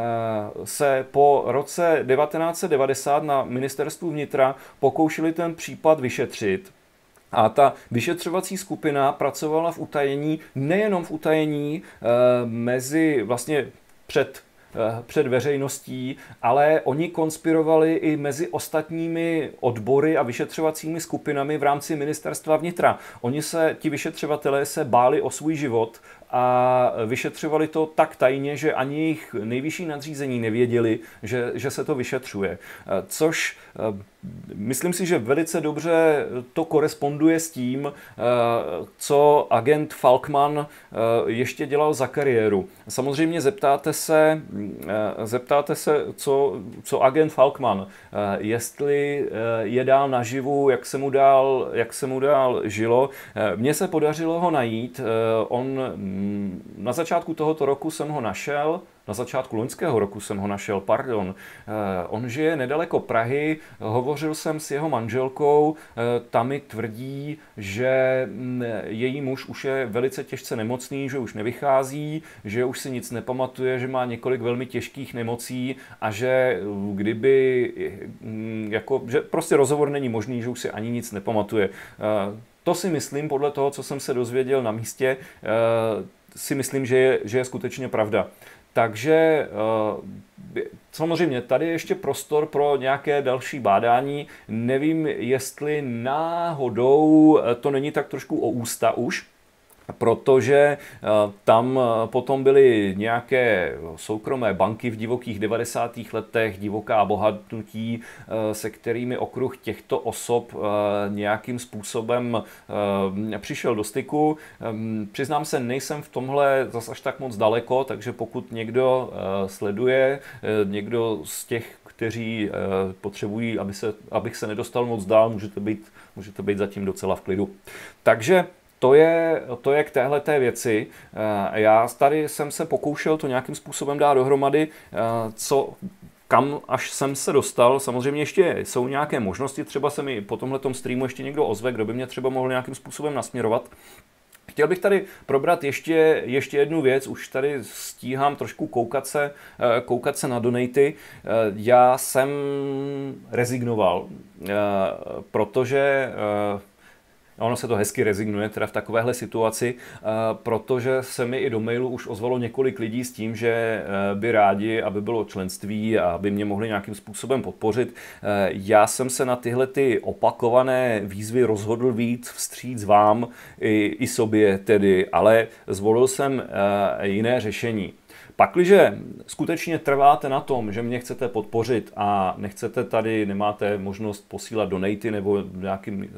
se po roce 1990 na ministerstvu vnitra pokoušeli ten případ vyšetřit. A ta vyšetřovací skupina pracovala v utajení, nejenom v utajení eh, mezi vlastně před Eh, před veřejností, ale oni konspirovali i mezi ostatními odbory a vyšetřovacími skupinami v rámci ministerstva vnitra. Oni se, ti vyšetřovatelé se báli o svůj život a vyšetřovali to tak tajně, že ani jejich nejvyšší nadřízení nevěděli, že, že se to vyšetřuje. Eh, což eh, myslím si, že velice dobře to koresponduje s tím, eh, co agent Falkman ještě dělal za kariéru. Samozřejmě zeptáte se, zeptáte se co, co agent Falkman, jestli je dál naživu, jak se mu dál, jak se mu dál žilo. Mně se podařilo ho najít. On mm, na začátku tohoto roku jsem ho našel, na začátku loňského roku jsem ho našel, pardon. Eh, on žije nedaleko Prahy, hovořil jsem s jeho manželkou, eh, ta mi tvrdí, že mm, její muž už je velice těžce nemocný, že už nevychází, že už si nic nepamatuje, že má několik velmi těžkých nemocí a že eh, kdyby, mm, jako, že prostě rozhovor není možný, že už si ani nic nepamatuje. To si myslím, podle toho, co jsem se dozvěděl na místě, si myslím, že je, že je skutečně pravda. Takže eh, samozřejmě tady je ještě prostor pro nějaké další bádání. Nevím, jestli náhodou to není tak trošku o ústa už, protože eh, tam eh, potom byly nějaké soukromé banky v divokých 90. letech, divoká bohatnutí, eh, se kterými okruh těchto osob nějakým způsobem přišel do styku. Ehm, přiznám se, nejsem v tomhle zas až tak moc daleko, takže pokud někdo sleduje, někdo z těch, kteří potřebují, aby se, abych se nedostal moc dál, můžete být, můžete být zatím docela v klidu. Takže to je, to je k téhle té věci. Eh, já tady jsem se pokoušel to nějakým způsobem dát dohromady, eh, co kam až jsem se dostal. Samozřejmě ještě jsou nějaké možnosti, třeba se mi po tomhle streamu ještě někdo ozve, kdo by mě třeba mohl nějakým způsobem nasměrovat. Chtěl bych tady probrat ještě, ještě jednu věc, už tady stíhám trošku koukat se, eh, koukat se na donaty. Já jsem rezignoval, protože ono se to hezky rezignuje teda v takovéhle situaci, eh, protože se mi i do mailu už ozvalo několik lidí s tím, že eh, by rádi, aby bylo členství a aby mě mohli nějakým způsobem podpořit. Eh, já jsem se na tyhle ty opakované výzvy rozhodl víc vstříc vám i, i sobě tedy, ale zvolil jsem jiné řešení. Pakliže skutečně trváte na tom, že mě chcete podpořit a nechcete tady, nemáte možnost posílat donaty nebo nějakým e,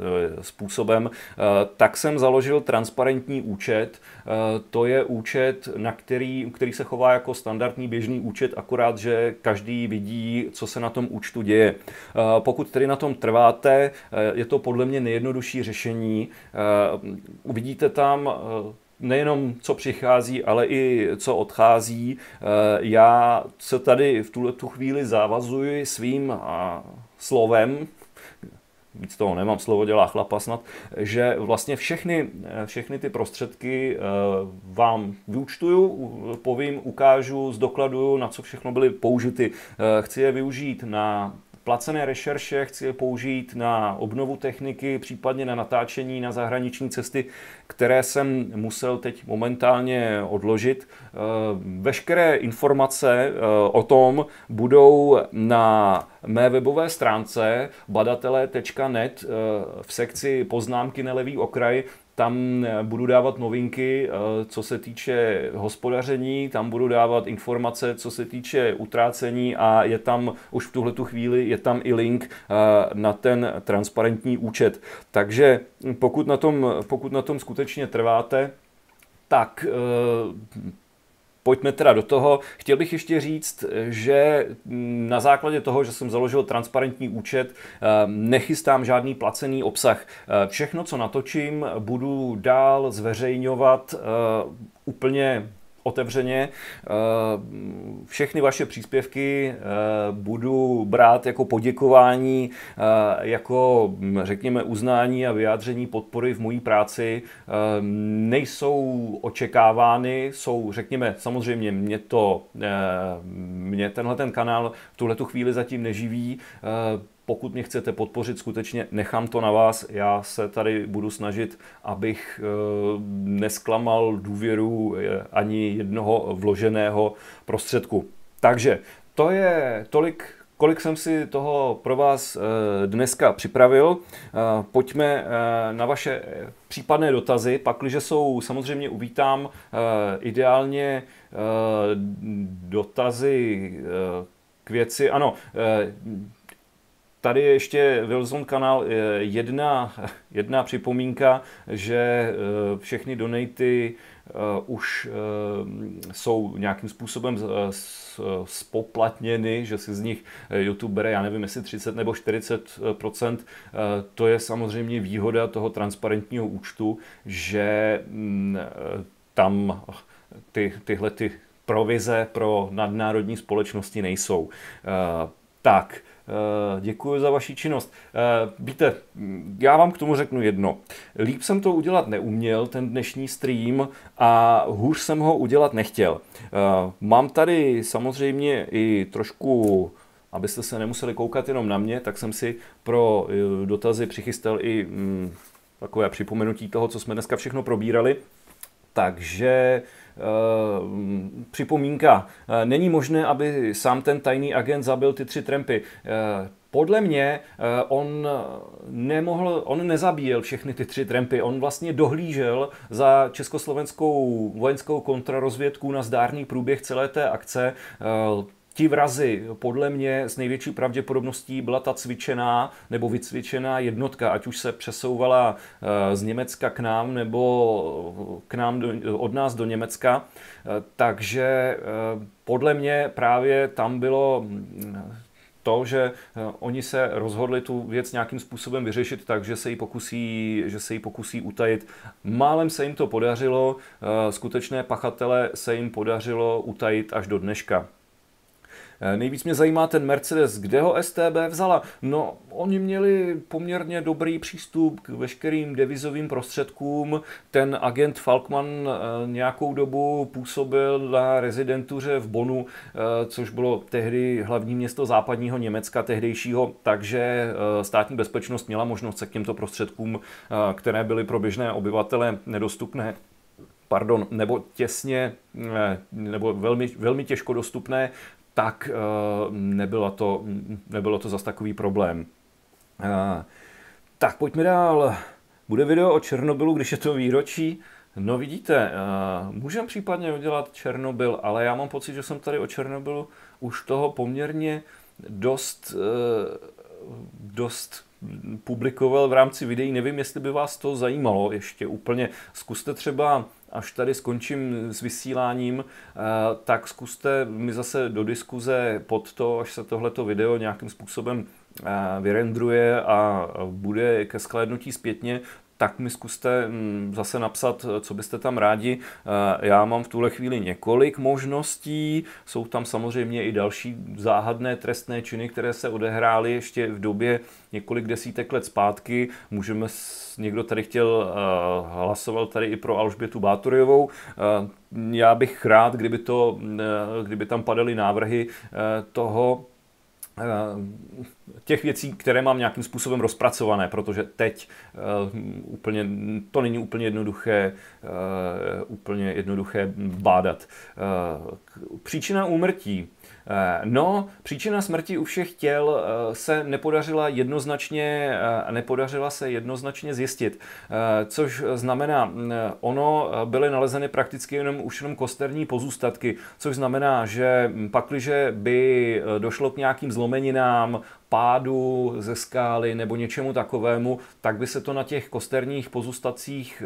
způsobem, e, tak jsem založil transparentní účet. E, to je účet, na který, který se chová jako standardní běžný účet, akorát, že každý vidí, co se na tom účtu děje. Pokud tedy na tom trváte, je to podle mě nejjednodušší řešení. Uvidíte tam nejenom co přichází, ale i co odchází. Eh, já se tady v tuhle tu chvíli zavazuji svým slovem, víc toho nemám, slovo dělá chlapa snad, že vlastně všechny, eh, všechny ty prostředky eh, vám vyučtuju, povím, ukážu, zdokladuju, na co všechno byly použity. Chci je využít na placené rešerše chci použít na obnovu techniky, případně na natáčení na zahraniční cesty, které jsem musel teď momentálně odložit. Eh, veškeré informace eh, o tom budou na mé webové stránce badatelé.net eh, v sekci poznámky na levý okraj tam eh, budu dávat novinky, eh, co se týče hospodaření, tam budu dávat informace, co se týče utrácení a je tam už v tuhle tu chvíli je tam i link eh, na ten transparentní účet. Takže pokud na tom, pokud na tom skutečně trváte, tak pojďme teda do toho. Chtěl bych ještě říct, že na základě toho, že jsem založil transparentní účet, eh, nechystám žádný placený obsah. Eh, všechno, co natočím, budu dál zveřejňovat eh, úplně otevřeně. Eh, všechny vaše příspěvky eh, budu brát jako poděkování, eh, jako řekněme uznání a vyjádření podpory v mojí práci. Nejsou očekávány, jsou řekněme samozřejmě mě to, mě tenhle ten kanál v tuhle tu chvíli zatím neživí, pokud mě chcete podpořit, skutečně nechám to na vás. Já se tady budu snažit, abych eh, nesklamal důvěru eh, ani jednoho vloženého prostředku. Takže to je tolik kolik jsem si toho pro vás eh, dneska připravil. Pojďme na vaše případné dotazy, pakliže jsou samozřejmě uvítám ideálně dotazy k věci. Ano, Tady je ještě Wilson kanál jedna, [laughs] jedna připomínka, že eh, všechny donaty eh, už eh, jsou nějakým způsobem spoplatněny, že si z nich YouTube bere, já nevím, jestli 30 nebo 40% To je samozřejmě výhoda toho transparentního účtu, že mm, tam ty, tyhle ty provize pro nadnárodní společnosti nejsou. Tak, děkuji za vaši činnost. Víte, já vám k tomu řeknu jedno. Líp jsem to udělat neuměl, ten dnešní stream, a hůř jsem ho udělat nechtěl. Mám tady samozřejmě i trošku abyste se nemuseli koukat jenom na mě, tak jsem si pro eh, dotazy přichystal i mm, takové připomenutí toho, co jsme dneska všechno probírali. Takže připomínka. Uh, není možné, aby sám ten tajný agent zabil ty tři trampy. Uh, podle mě on nemohl, on nezabíjel všechny ty tři trampy, on vlastně dohlížel za československou vojenskou kontrarozvědku na zdárný průběh celé té akce ti vrazy podle mě s největší pravděpodobností byla ta cvičená nebo vycvičená jednotka, ať už se přesouvala eh, z Německa k nám nebo k nám do, od nás do Německa. Eh, takže eh, podle mě právě tam bylo mm, to, že oni se rozhodli tu věc nějakým způsobem vyřešit tak, že se ji pokusí, že se ji pokusí utajit. Málem se jim to podařilo, skutečné pachatele se jim podařilo utajit až do dneška. Eh, nejvíc mě zajímá ten Mercedes, kde ho STB vzala. No, oni měli poměrně dobrý přístup k veškerým devizovým prostředkům. Ten agent Falkman eh, nějakou dobu působil na rezidentuře v Bonu, eh, což bylo tehdy hlavní město západního Německa tehdejšího, takže státní bezpečnost měla možnost se k těmto prostředkům, které byly pro běžné obyvatele nedostupné, pardon, nebo těsně, nebo velmi, velmi těžko dostupné, tak eh, nebylo to, nebylo to zas takový problém. Eh, tak pojďme dál. Bude video o Černobylu, když je to výročí. No vidíte, eh, můžeme případně udělat Černobyl, ale já mám pocit, že jsem tady o Černobylu už toho poměrně dost, dost publikoval v rámci videí. Nevím, jestli by vás to zajímalo ještě úplně. Zkuste třeba až tady skončím s vysíláním, eh, tak zkuste mi zase do diskuze pod to, až se tohleto video nějakým způsobem eh, vyrendruje a bude ke sklédnutí zpětně, tak mi zkuste mm, zase napsat, co byste tam rádi. Eh, já mám v tuhle chvíli několik možností, jsou tam samozřejmě i další záhadné trestné činy, které se odehrály ještě v době několik desítek let zpátky. Můžeme, někdo tady chtěl, eh, hlasoval tady i pro Alžbětu Bátorjovou. Eh, já bych rád, kdyby, to, kdyby tam padaly návrhy toho, těch věcí, které mám nějakým způsobem rozpracované, protože teď uh, úplně, to není úplně jednoduché, uh, úplně jednoduché bádat. Příčina úmrtí. Eh, no, příčina smrti u všech těl eh, se nepodařila jednoznačně, eh, nepodařila se jednoznačně zjistit, což znamená, ono byly nalezeny prakticky jenom už jenom kosterní pozůstatky, což znamená, že pakliže by došlo k nějakým zlomeninám, pádu ze skály nebo něčemu takovému, tak by se to na těch kosterních pozůstacích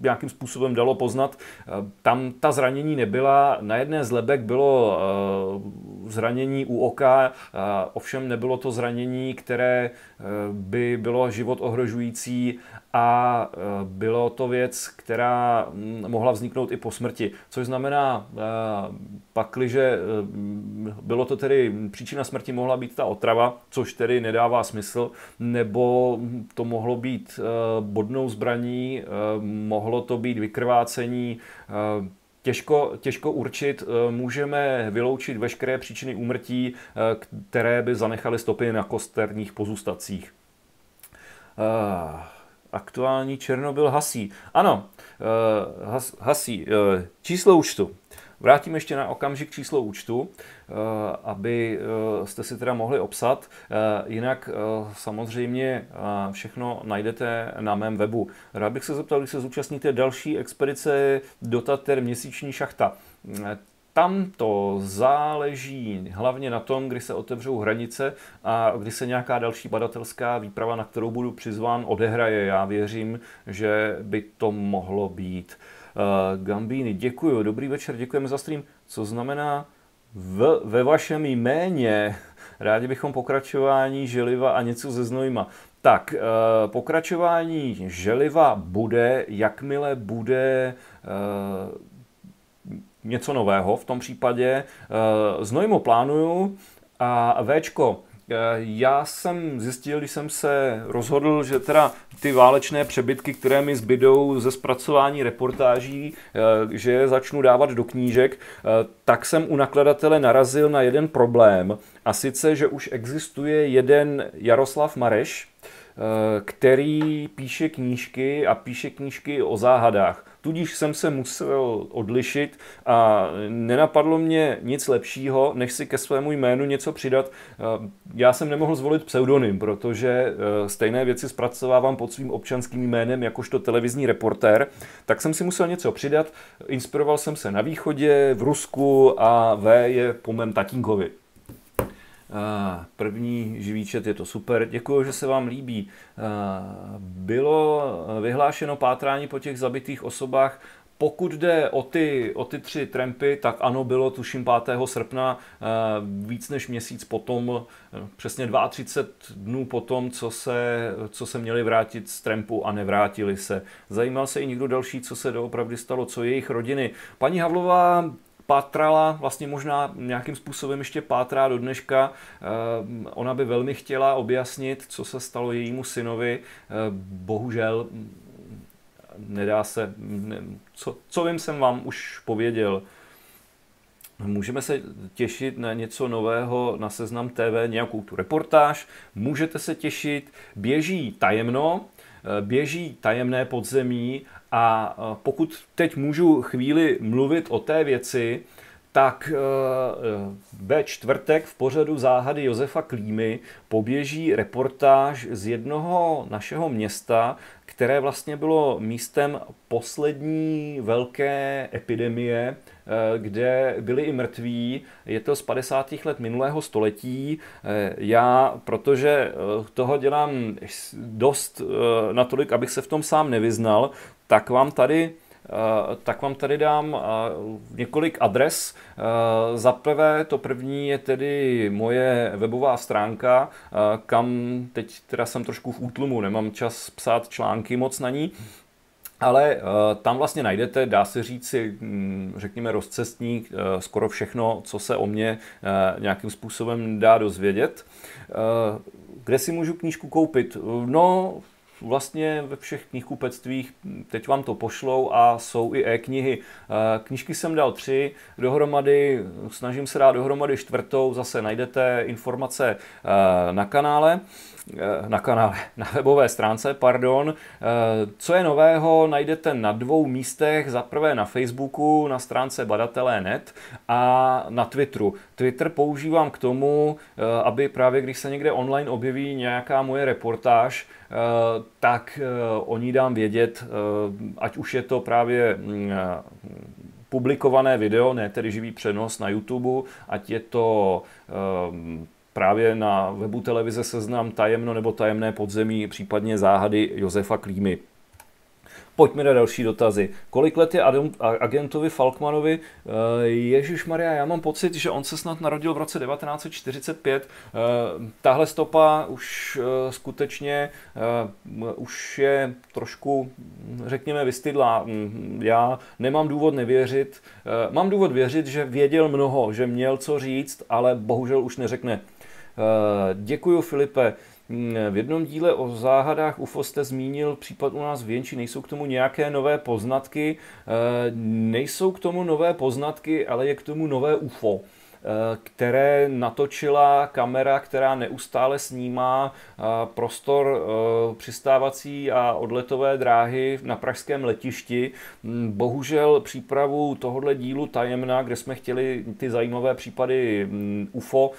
nějakým způsobem dalo poznat. Tam ta zranění nebyla. Na jedné z lebek bylo eh, zranění u oka, eh, ovšem nebylo to zranění, které eh, by bylo život ohrožující a bylo to věc, která hm, mohla vzniknout i po smrti. Což znamená, pakliže bylo to tedy, příčina smrti mohla být ta otrava, což tedy nedává smysl, nebo to mohlo být bodnou zbraní, mohlo to být vykrvácení, eh, Těžko, těžko určit, eh, můžeme vyloučit veškeré příčiny úmrtí, eh, které by zanechaly stopy na kosterních pozůstacích. Aktuální Černobyl hasí. Ano, has, hasí. Číslo účtu. Vrátím ještě na okamžik číslo účtu, eh, aby eh, jste si teda mohli obsat. Eh, jinak samozřejmě všechno najdete na mém webu. Rád bych se zeptal, když se zúčastníte další expedice do Tater měsíční šachta. Tam to záleží hlavně na tom, kdy se otevřou hranice a kdy se nějaká další badatelská výprava, na kterou budu přizván, odehraje. Já věřím, že by to mohlo být. Uh, Gambíny, děkuji, dobrý večer, děkujeme za stream. Co znamená v, ve vašem jméně? [laughs] Rádi bychom pokračování želiva a něco ze znojma. Tak, pokračování želiva bude, jakmile bude něco nového v tom případě. Znojmo plánuju a Včko, Eh, já jsem zjistil, když jsem se rozhodl, že teda ty válečné přebytky, které mi zbydou ze zpracování reportáží, eh, že je začnu dávat do knížek, eh, tak jsem u nakladatele narazil na jeden problém. A sice, že už existuje jeden Jaroslav Mareš, který píše knížky a píše knížky o záhadách. Tudíž jsem se musel odlišit a nenapadlo mě nic lepšího, než si ke svému jménu něco přidat. Já jsem nemohl zvolit pseudonym, protože e, stejné věci zpracovávám pod svým občanským jménem jakožto televizní reportér, tak jsem si musel něco přidat. Inspiroval jsem se na východě, v Rusku a V je po mém tatínkovi. První živý čet, je to super. Děkuji, že se vám líbí. Bylo vyhlášeno pátrání po těch zabitých osobách. Pokud jde o ty, o ty tři trampy, tak ano, bylo tuším 5. srpna, víc než měsíc potom, přesně 32 dnů potom, co se, co se měli vrátit z trampu a nevrátili se. Zajímal se i někdo další, co se doopravdy stalo, co jejich rodiny. Paní Havlová pátrala, vlastně možná nějakým způsobem ještě pátrá do dneška. Eh, ona by velmi chtěla objasnit, co se stalo jejímu synovi. Eh, bohužel nedá se, co, co vím, jsem vám už pověděl. Můžeme se těšit na něco nového na Seznam TV, nějakou tu reportáž. Můžete se těšit, běží tajemno, eh, běží tajemné podzemí a pokud teď můžu chvíli mluvit o té věci, tak eh, eh, ve čtvrtek v pořadu záhady Josefa Klímy poběží reportáž z jednoho našeho města, které vlastně bylo místem poslední velké epidemie, eh, kde byli i mrtví. Je to z 50. let minulého století. Já, protože toho dělám dost natolik, abych se v tom sám nevyznal, tak vám tady Eh, tak vám tady dám eh, několik adres. Eh, za prvé, to první je tedy moje webová stránka, kam teď teda jsem trošku v útlumu, nemám čas psát články moc na ní, ale tam vlastně najdete, dá se říci, hm, řekněme, rozcestník, skoro všechno, co se o mě nějakým způsobem dá dozvědět. Kde si můžu knížku koupit? No, vlastně ve všech knihkupectvích, teď vám to pošlou a jsou i e-knihy. Knížky jsem dal tři, dohromady, snažím se dát dohromady čtvrtou, zase najdete informace na kanále. Eh, na kanále, [laughs] na webové stránce, pardon. Eh, co je nového, najdete na dvou místech, za prvé na Facebooku, na stránce badatelé.net a na Twitteru. Twitter používám k tomu, eh, aby právě když se někde online objeví nějaká moje reportáž, tak o ní dám vědět, ať už je to právě mm, publikované video, ne tedy živý přenos na YouTube, ať je to právě na webu televize Seznam tajemno nebo tajemné podzemí, případně záhady Josefa Klímy. Pojďme na další dotazy. Kolik let je agentovi Falkmanovi? Eh, Ježíš Maria, já mám pocit, že on se snad narodil v roce 1945. Eh, tahle stopa už eh, skutečně už je trošku, řekněme, vystydlá. Mm, já nemám důvod nevěřit. Mám důvod věřit, že věděl mnoho, že měl co říct, ale bohužel už neřekne děkuju, Filipe. V jednom díle o záhadách UFO jste zmínil případ u nás v Jenči. Nejsou k tomu nějaké nové poznatky? Eh, nejsou k tomu nové poznatky, ale je k tomu nové UFO. Eh, které natočila kamera, která neustále snímá eh, prostor eh, přistávací a odletové dráhy na pražském letišti. Mm, bohužel přípravu tohohle dílu tajemná, kde jsme chtěli ty zajímavé případy mm, UFO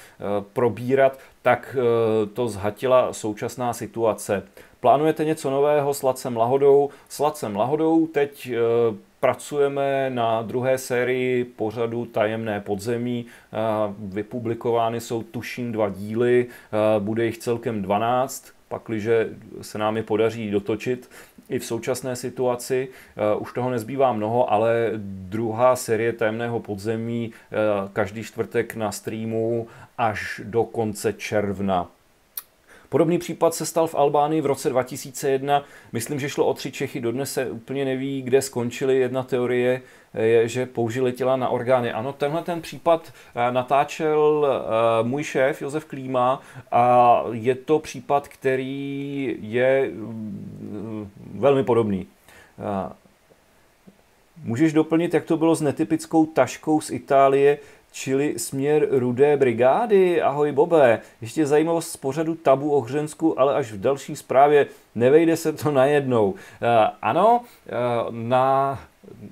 probírat, tak to zhatila současná situace. Plánujete něco nového s Lacem Lahodou? S Lacem Lahodou teď pracujeme na druhé sérii pořadu Tajemné podzemí. Vypublikovány jsou tuším dva díly, bude jich celkem 12, pakliže se nám je podaří dotočit i v současné situaci. Už toho nezbývá mnoho, ale druhá série Tajemného podzemí každý čtvrtek na streamu až do konce června. Podobný případ se stal v Albánii v roce 2001. Myslím, že šlo o tři Čechy. Dodnes se úplně neví, kde skončili. Jedna teorie je, že použili těla na orgány. Ano, tenhle ten případ eh, natáčel eh, můj šéf Josef Klíma a je to případ, který je mm, velmi podobný. Eh, můžeš doplnit, jak to bylo s netypickou taškou z Itálie, čili směr Rudé brigády. Ahoj Bobe, ještě zajímavost z pořadu Tabu o Hřensku, ale až v další zprávě nevejde se to najednou. Uh, ano, uh, na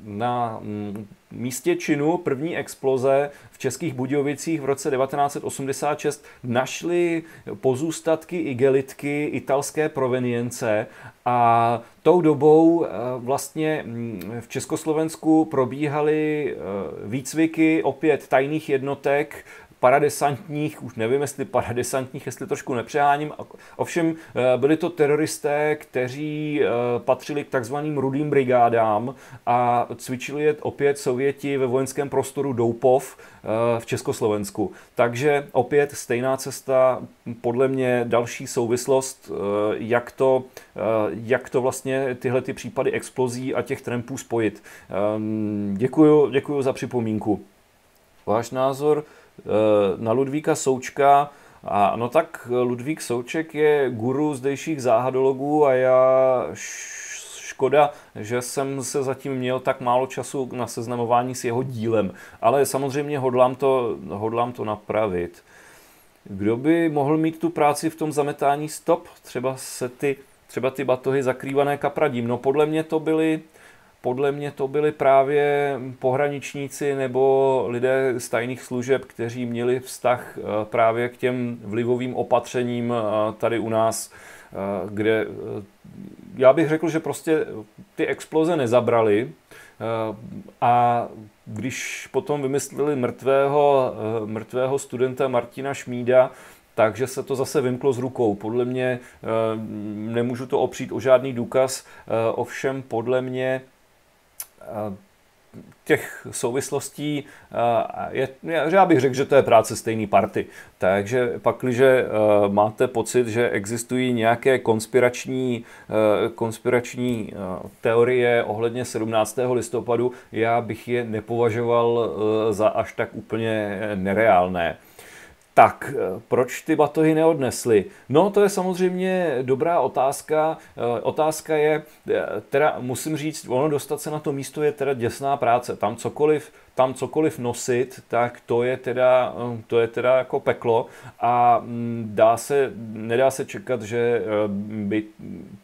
na mm, místě činu první exploze v Českých Budějovicích v roce 1986 našli pozůstatky igelitky italské provenience a tou dobou eh, vlastně mm, v Československu probíhaly eh, výcviky opět tajných jednotek paradesantních, už nevím, jestli paradesantních, jestli trošku nepřeháním, ovšem eh, byli to teroristé, kteří eh, patřili k takzvaným rudým brigádám a cvičili je opět Sověti ve vojenském prostoru Doupov eh, v Československu. Takže opět stejná cesta, podle mě další souvislost, jak to, jak to vlastně tyhle ty případy explozí a těch trampů spojit. Děkuju, děkuju za připomínku. Váš názor na Ludvíka Součka. A no tak Ludvík Souček je guru zdejších záhadologů a já škoda, že jsem se zatím měl tak málo času na seznamování s jeho dílem, ale samozřejmě hodlám to, hodlám to napravit. Kdo by mohl mít tu práci v tom zametání stop? Třeba se ty, třeba ty batohy zakrývané kapradím. No podle mě to byly podle mě to byli právě pohraničníci nebo lidé z tajných služeb, kteří měli vztah eh, právě k těm vlivovým opatřením eh, tady u nás, eh, kde já bych řekl, že prostě ty exploze nezabrali a když potom vymysleli mrtvého, mrtvého studenta Martina Šmída, takže se to zase vymklo z rukou. Podle mě nemůžu to opřít o žádný důkaz, ovšem podle mě těch souvislostí, je, já bych řekl, že to je práce stejné party. Takže pak, když máte pocit, že existují nějaké konspirační, konspirační teorie ohledně 17. listopadu, já bych je nepovažoval za až tak úplně nereálné. Tak, eh, proč ty batohy neodnesly? No, to je samozřejmě dobrá otázka. Eh, otázka je, eh, teda musím říct, ono dostat se na to místo je teda děsná práce. Tam cokoliv tam cokoliv nosit, tak to je teda, to je teda jako peklo a mm, dá se, nedá se čekat, že eh, by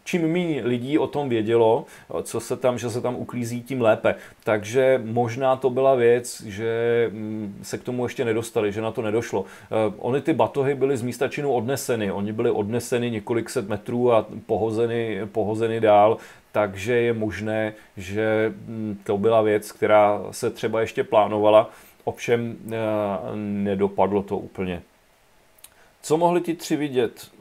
čím méně lidí o tom vědělo, co se tam, že se tam uklízí, tím lépe. Takže možná to byla věc, že mm, se k tomu ještě nedostali, že na to nedošlo. Eh, Ony ty batohy byly z místa činu odneseny, oni byly odneseny několik set metrů a pohozeny, pohozeny dál, takže je možné, že hm, to byla věc, která se třeba ještě plánovala, ovšem eh, nedopadlo to úplně. Co mohli ti tři vidět?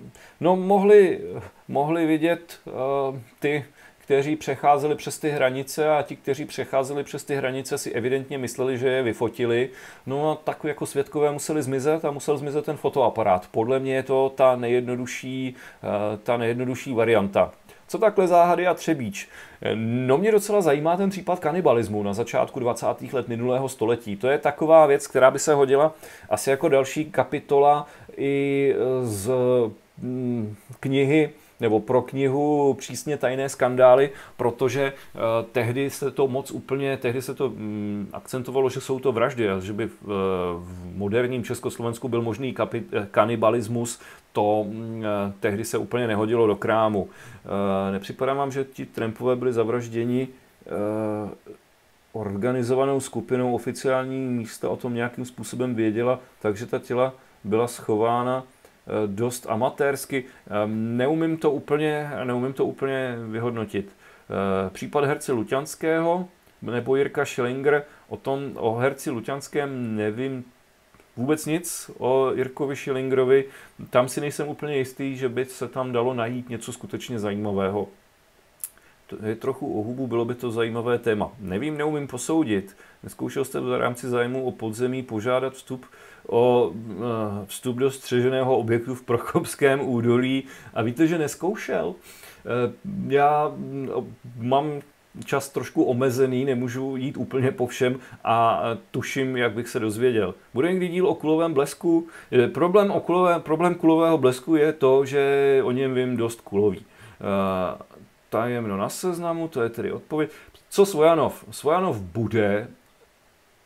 No, mohli, mohli vidět uh, ty, kteří přecházeli přes ty hranice a ti, kteří přecházeli přes ty hranice, si evidentně mysleli, že je vyfotili. No a tak jako světkové museli zmizet a musel zmizet ten fotoaparát. Podle mě je to ta nejjednodušší, uh, ta nejjednodušší varianta. Co takhle záhady a Třebíč? No mě docela zajímá ten případ kanibalismu na začátku 20. let minulého století. To je taková věc, která by se hodila asi jako další kapitola i z mm, knihy nebo pro knihu přísně tajné skandály, protože uh, tehdy se to moc úplně, tehdy se to um, akcentovalo, že jsou to vraždy že by v, uh, v moderním Československu byl možný eh, kanibalismus, to uh, tehdy se úplně nehodilo do krámu. Nepřipadá vám, že ti Trumpové byli zavražděni organizovanou skupinou oficiální místa o tom nějakým způsobem věděla, takže ta těla byla schována Eh, dost amatérsky. Ehm, neumím to úplně, neumím to úplně vyhodnotit. Eh, případ herce Luťanského nebo Jirka Schillinger, o tom, o herci Luťanském nevím vůbec nic o Jirkovi Schillingerovi. Tam si nejsem úplně jistý, že by se tam dalo najít něco skutečně zajímavého. Je trochu o hubu, bylo by to zajímavé téma. Nevím, neumím posoudit. Neskoušel jste v rámci zájmu o podzemí požádat vstup o eh, vstup do střeženého objektu v Prochopském údolí a víte, že neskoušel. Eh, já mm, mám čas trošku omezený, nemůžu jít úplně po všem a tuším, jak bych se dozvěděl. Bude někdy díl o kulovém blesku? Problém, o kulové, problém kulového blesku je to, že o něm vím dost kulový. Eh, tajemno na seznamu, to je tedy odpověď. Co Svojanov? Svojanov bude,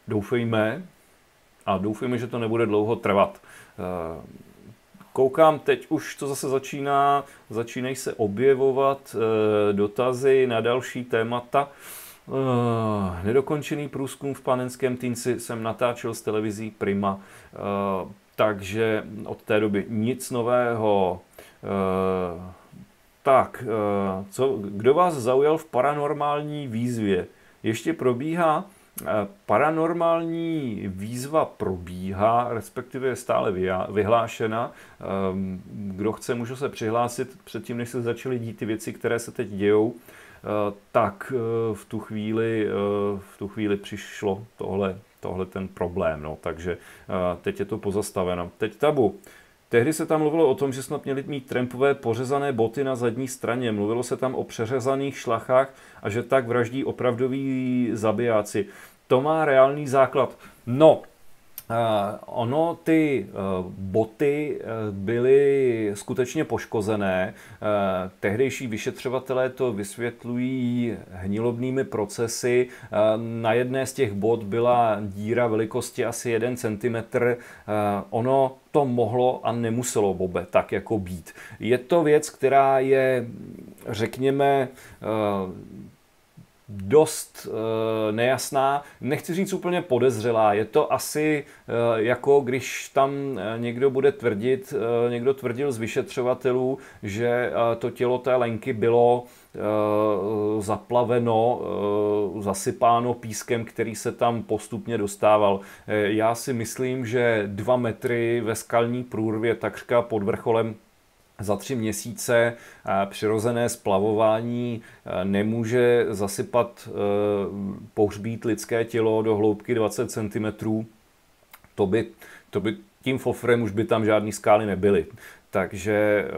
doufejme, a doufejme, že to nebude dlouho trvat. Eh, koukám, teď už to zase začíná, začínají se objevovat eh, dotazy na další témata. Nedokončený průzkum v panenském týnci jsem natáčel s televizí Prima, takže od té doby nic nového. Tak, eh, co, kdo vás zaujal v paranormální výzvě? Ještě probíhá? Eh, paranormální výzva probíhá, respektive je stále vyhlášena. Eh, kdo chce, může se přihlásit předtím, než se začaly dít ty věci, které se teď dějou. Tak v tu chvíli, v tu chvíli přišlo tohle, tohle ten problém. No. Takže teď je to pozastaveno. Teď tabu. Tehdy se tam mluvilo o tom, že snad měli mít trampové pořezané boty na zadní straně. Mluvilo se tam o přeřezaných šlachách a že tak vraždí opravdoví zabijáci. To má reálný základ. No, ono, ty uh, boty uh, byly skutečně poškozené. Tehdejší vyšetřovatelé to vysvětlují hnilobnými procesy. Na jedné z těch bot byla díra velikosti asi 1 cm. Ono to mohlo a nemuselo, Bobe, tak jako být. Je to věc, která je, řekněme, dost uh, nejasná, nechci říct úplně podezřelá. Je to asi uh, jako když tam uh, někdo bude tvrdit, uh, někdo tvrdil z vyšetřovatelů, že uh, to tělo té Lenky bylo uh, zaplaveno, uh, zasypáno pískem, který se tam postupně dostával. Uh, já si myslím, že dva metry ve skalní průrvě takřka pod vrcholem za tři měsíce přirozené splavování nemůže zasypat e, pohřbít lidské tělo do hloubky 20 cm. To by, to by tím fofrem už by tam žádný skály nebyly. Takže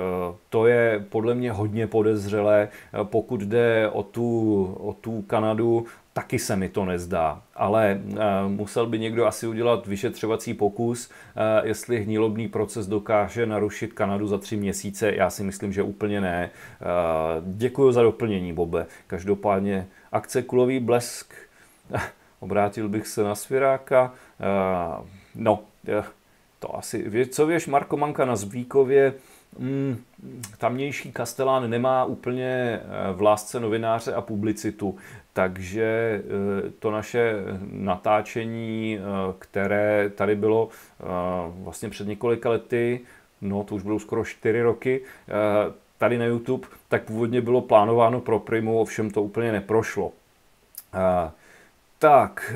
to je podle mě hodně podezřelé. Pokud jde o tu, o tu Kanadu, Taky se mi to nezdá, ale uh, musel by někdo asi udělat vyšetřovací pokus, uh, jestli hnilobný proces dokáže narušit Kanadu za tři měsíce. Já si myslím, že úplně ne. Uh, děkuji za doplnění, Bobe. Každopádně akce Kulový blesk. [laughs] Obrátil bych se na Svěráka. Uh, no, to asi. Co věš Marko Manka na Zvíkově? Mm, tamnější Kastelán nemá úplně v lásce novináře a publicitu. Takže eh, to naše natáčení, eh, které tady bylo eh, vlastně před několika lety, no to už budou skoro čtyři roky, tady na YouTube, tak původně bylo plánováno pro Primu, ovšem to úplně neprošlo. Tak,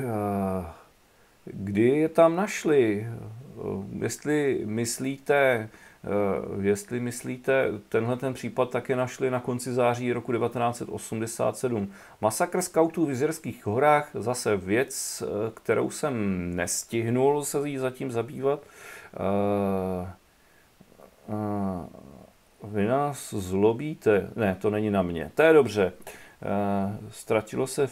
kdy je tam našli? Jestli myslíte, jestli myslíte, tenhle ten případ také našli na konci září roku 1987. Masakr skautů v Jizerských horách, zase věc, eh, kterou jsem nestihnul se jí zatím zabývat. Eh, vy nás zlobíte. Ne, to není na mě. To je dobře. Ztratilo se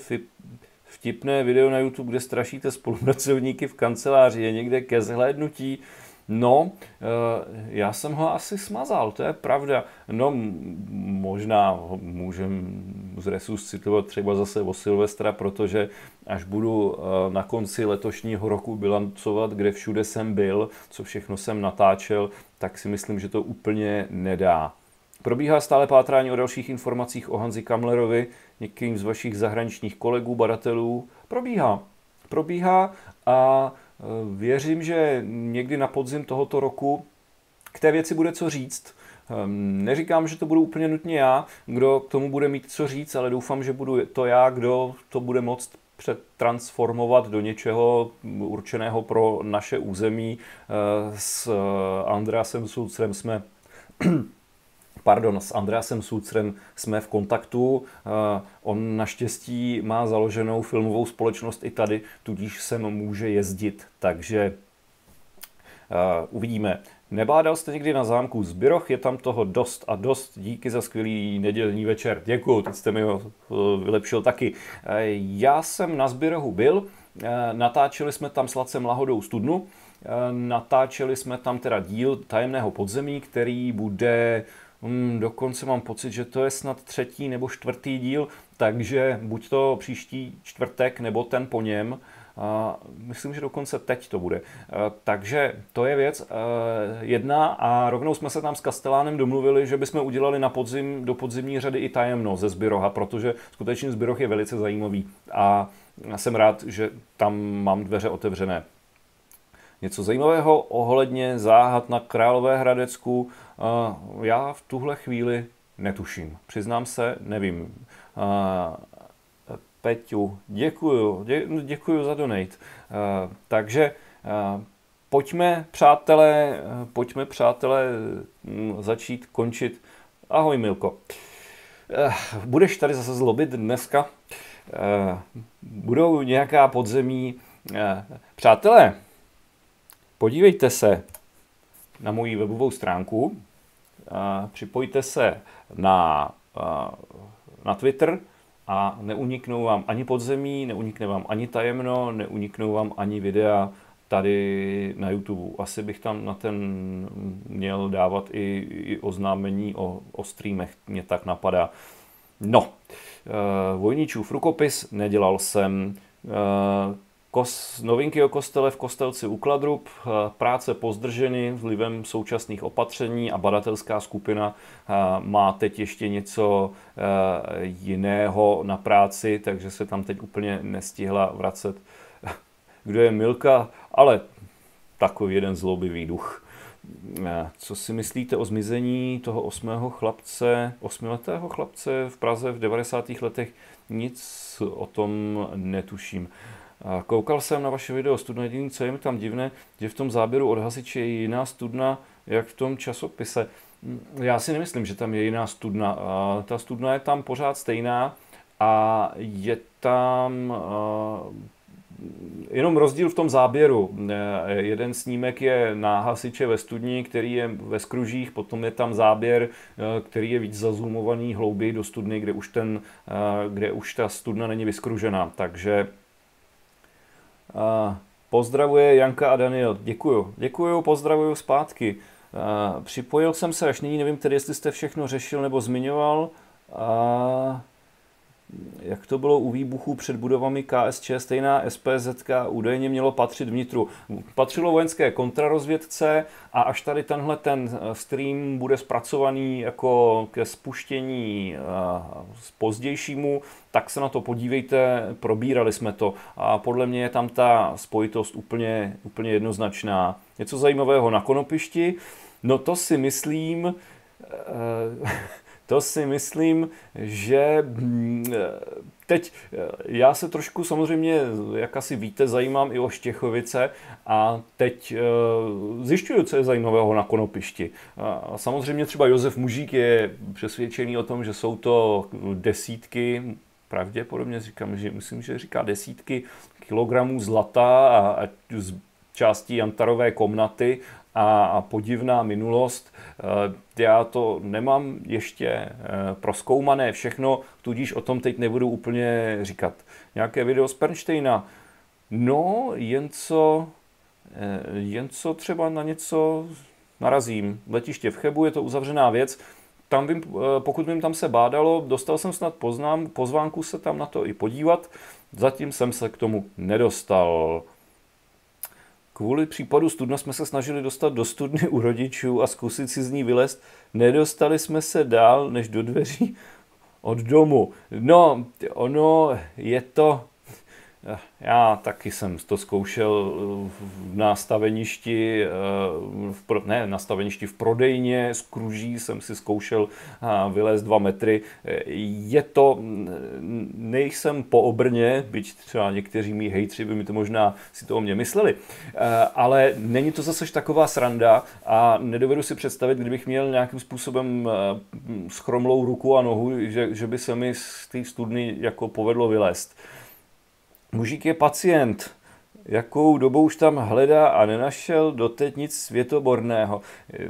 vtipné video na YouTube, kde strašíte spolupracovníky v kanceláři. Je někde ke zhlédnutí. No, eh, já jsem ho asi smazal, to je pravda. No, možná můžem zresuscitovat třeba zase o Silvestra, protože až budu eh, na konci letošního roku bilancovat, kde všude jsem byl, co všechno jsem natáčel, tak si myslím, že to úplně nedá. Probíhá stále pátrání o dalších informacích o Hanzi Kamlerovi, někým z vašich zahraničních kolegů, badatelů. Probíhá. Probíhá a věřím, že někdy na podzim tohoto roku k té věci bude co říct. Ehm, neříkám, že to budu úplně nutně já, kdo k tomu bude mít co říct, ale doufám, že budu to já, kdo to bude moct přetransformovat do něčeho určeného pro naše území. Eh, s Andreasem Sulcrem jsme pardon, s Andreasem Sucrem jsme v kontaktu. On naštěstí má založenou filmovou společnost i tady, tudíž sem může jezdit, takže uvidíme. Nebádal jste někdy na zámku Zbyroch, je tam toho dost a dost. Díky za skvělý nedělní večer. Děkuji, teď jste mi ho vylepšil taky. Já jsem na Zbyrohu byl, natáčeli jsme tam s Lacem Lahodou studnu, natáčeli jsme tam teda díl tajemného podzemí, který bude Hmm, dokonce mám pocit, že to je snad třetí nebo čtvrtý díl, takže buď to příští čtvrtek nebo ten po něm. A myslím, že dokonce teď to bude. Takže to je věc jedna a rovnou jsme se tam s Kastelánem domluvili, že bychom udělali na podzim, do podzimní řady i tajemno ze Zbyroha, protože skutečně Zbyroh je velice zajímavý a jsem rád, že tam mám dveře otevřené. Něco zajímavého ohledně záhad na Královéhradecku já v tuhle chvíli netuším. Přiznám se, nevím. Peťu, děkuju, dě, děkuju za donate. Takže pojďme, přátelé, pojďme, přátelé, začít končit. Ahoj, Milko. Budeš tady zase zlobit dneska? Budou nějaká podzemí? Přátelé, podívejte se na moji webovou stránku, připojte se na, na Twitter a neuniknou vám ani podzemí, neunikne vám ani tajemno, neuniknou vám ani videa tady na YouTube. Asi bych tam na ten měl dávat i, i oznámení o, o streamech, mě tak napadá. No, Vojničův rukopis nedělal jsem, Kos, novinky o kostele v Kostelci u Kladrub, eh, práce pozdrženy vlivem současných opatření a badatelská skupina eh, má teď ještě něco eh, jiného na práci, takže se tam teď úplně nestihla vracet. [laughs] Kdo je Milka, ale takový jeden zlobivý duch. Co si myslíte o zmizení toho osmého chlapce, osmiletého chlapce v Praze v 90. letech? Nic o tom netuším. Koukal jsem na vaše video Studna jediný, co je mi tam divné, že v tom záběru od hasiče je jiná studna, jak v tom časopise. Já si nemyslím, že tam je jiná studna. Ta studna je tam pořád stejná a je tam jenom rozdíl v tom záběru. Jeden snímek je na hasiče ve studni, který je ve skružích, potom je tam záběr, který je víc zazumovaný hlouběji do studny, kde už, ten, kde už ta studna není vyskružená. Takže Pozdravuje Janka a Daniel. Děkuju. Děkuju, pozdravuju zpátky. Připojil jsem se, až nyní nevím tedy, jestli jste všechno řešil nebo zmiňoval. A jak to bylo u výbuchu před budovami KSČ, stejná SPZ údajně mělo patřit vnitru. Patřilo vojenské kontrarozvědce a až tady tenhle ten eh, stream bude zpracovaný jako ke spuštění eh, pozdějšímu, tak se na to podívejte, probírali jsme to a podle mě je tam ta spojitost úplně, úplně jednoznačná. Něco zajímavého na konopišti, no to si myslím, eh, [laughs] to si myslím, že mm, teď já se trošku samozřejmě, jak asi víte, zajímám i o Štěchovice a teď eh, zjišťuju, co je zajímavého na Konopišti. Samozřejmě třeba Josef Mužík je přesvědčený o tom, že jsou to pravděpodobně pravděpodobně říkám, že myslím, že říká desítky kilogramů zlata a, a z částí jantarové komnaty a podivná minulost. Eh, já to nemám ještě eh, proskoumané všechno, tudíž o tom teď nebudu úplně říkat. Nějaké video z Pernsteina. No, jen co, eh, jen co třeba na něco narazím. Letiště v Chebu je to uzavřená věc. Tam vím, pokud vím, tam se bádalo, dostal jsem snad poznám, pozvánku se tam na to i podívat. Zatím jsem se k tomu nedostal. Kvůli případu studna jsme se snažili dostat do studny u rodičů a zkusit si z ní vylézt. Nedostali jsme se dál než do dveří od domu. No, ono je to, Já taky jsem to zkoušel na staveništi, eh, v, ne na staveništi, v prodejně z kruží jsem si zkoušel vylézt dva metry. Je to, nejsem po obrně, byť třeba někteří mý hejtři by mi to možná si to o mě mysleli, eh, ale není to zase taková sranda a nedovedu si představit, kdybych měl nějakým způsobem eh, schromlou ruku a nohu, že, že by se mi z té studny jako povedlo vylézt. Mužík je pacient. Jakou dobu už tam hledá a nenašel doteď nic světoborného.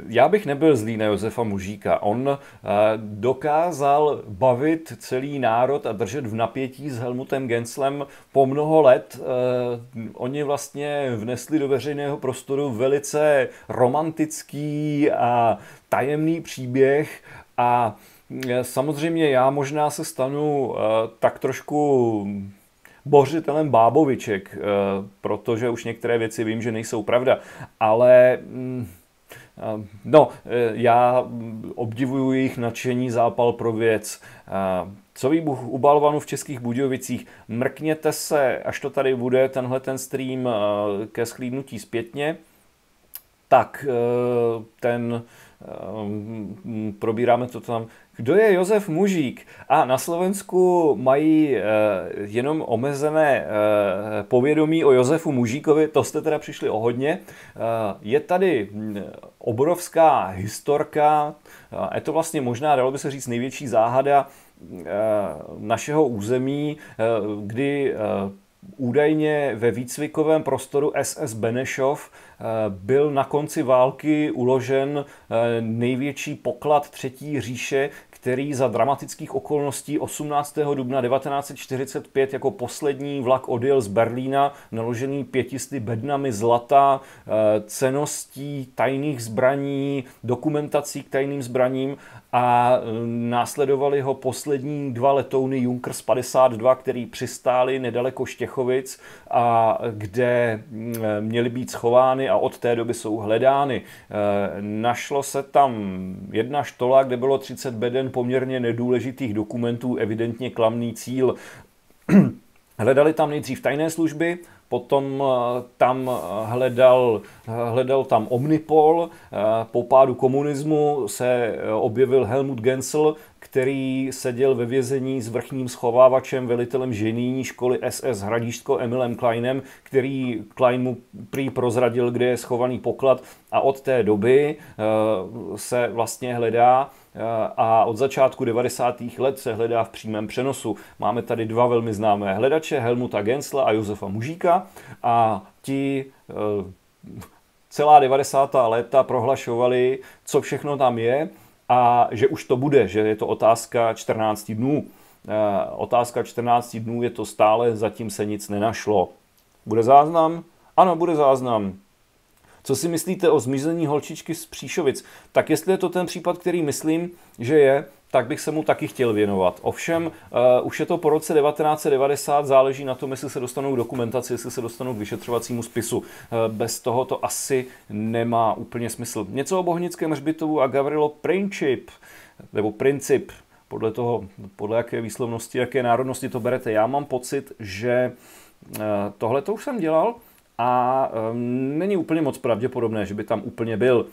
Já bych nebyl zlý na Josefa Mužíka. On eh, dokázal bavit celý národ a držet v napětí s Helmutem Genslem po mnoho let. Eh, oni vlastně vnesli do veřejného prostoru velice romantický a tajemný příběh a eh, Samozřejmě já možná se stanu tak trošku bořitelem báboviček, eh, protože už některé věci vím, že nejsou pravda, ale mm, eh, No, eh, já obdivuju jejich nadšení zápal pro věc. Co výbuch u balvanu v Českých Budějovicích? Mrkněte se, až to tady bude, tenhle ten stream ke schlídnutí zpětně, tak ten probíráme to tam kdo je Josef Mužík? A na Slovensku mají eh, jenom omezené eh, povědomí o Josefu Mužíkovi, to jste teda přišli o hodně. Eh, je tady hm, obrovská historka, je to vlastně možná, dalo by se říct, největší záhada našeho území, kdy údajně ve výcvikovém prostoru SS Benešov byl na konci války uložen největší poklad Třetí říše, který za dramatických okolností 18. dubna 1945 jako poslední vlak odjel z Berlína, naložený pětisty bednami zlata, eh, ceností tajných zbraní, dokumentací k tajným zbraním a eh, následovali ho poslední dva letouny Junkers 52, který přistáli nedaleko Štěchovic a kde mm, měly být schovány a od té doby jsou hledány. Eh, našlo se tam jedna štola, kde bylo 30 beden poměrně nedůležitých dokumentů, evidentně klamný cíl. [clears throat] Hledali tam nejdřív tajné služby, potom eh, tam hledal, hledal tam Omnipol, po pádu komunismu se objevil Helmut Gensel, který seděl ve vězení s vrchním schovávačem, velitelem ženijní školy SS Hradišťko Emilem Kleinem, který Klein mu prý prozradil, kde je schovaný poklad a od té doby eh, se vlastně hledá eh, a od začátku 90. let se hledá v přímém přenosu. Máme tady dva velmi známé hledače, Helmuta Gensla a Josefa Mužíka a ti eh, celá 90. léta prohlašovali, co všechno tam je a že už to bude, že je to otázka 14 dnů. Eh, otázka 14 dnů je to stále, zatím se nic nenašlo. Bude záznam? Ano, bude záznam. Co si myslíte o zmizení holčičky z Příšovic? Tak jestli je to ten případ, který myslím, že je, tak bych se mu taky chtěl věnovat. Ovšem, uh, už je to po roce 1990, záleží na tom, jestli se dostanou k dokumentaci, jestli se dostanou k vyšetřovacímu spisu. Uh, bez toho to asi nemá úplně smysl. Něco o Bohnickém hřbitovu a Gavrilo Princip, nebo Princip, podle toho, podle jaké výslovnosti, jaké národnosti to berete. Já mám pocit, že uh, tohle to už jsem dělal a um, není úplně moc pravděpodobné, že by tam úplně byl.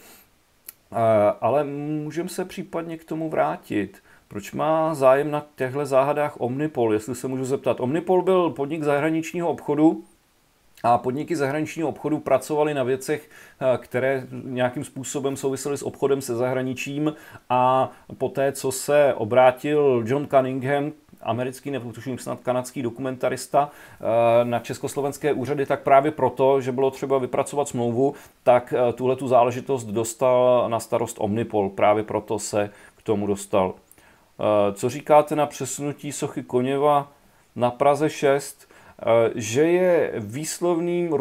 Eh, ale můžeme se případně k tomu vrátit. Proč má zájem na těchto záhadách Omnipol, jestli se můžu zeptat? Omnipol byl podnik zahraničního obchodu a podniky zahraničního obchodu pracovaly na věcech, eh, které nějakým způsobem souvisely s obchodem se zahraničím a poté, co se obrátil John Cunningham, americký nebo tuším snad kanadský dokumentarista eh, na československé úřady, tak právě proto, že bylo třeba vypracovat smlouvu, tak eh, tuhle tu záležitost dostal na starost Omnipol. Právě proto se k tomu dostal. Eh, co říkáte na přesunutí sochy Koněva na Praze 6? Že je výslovným,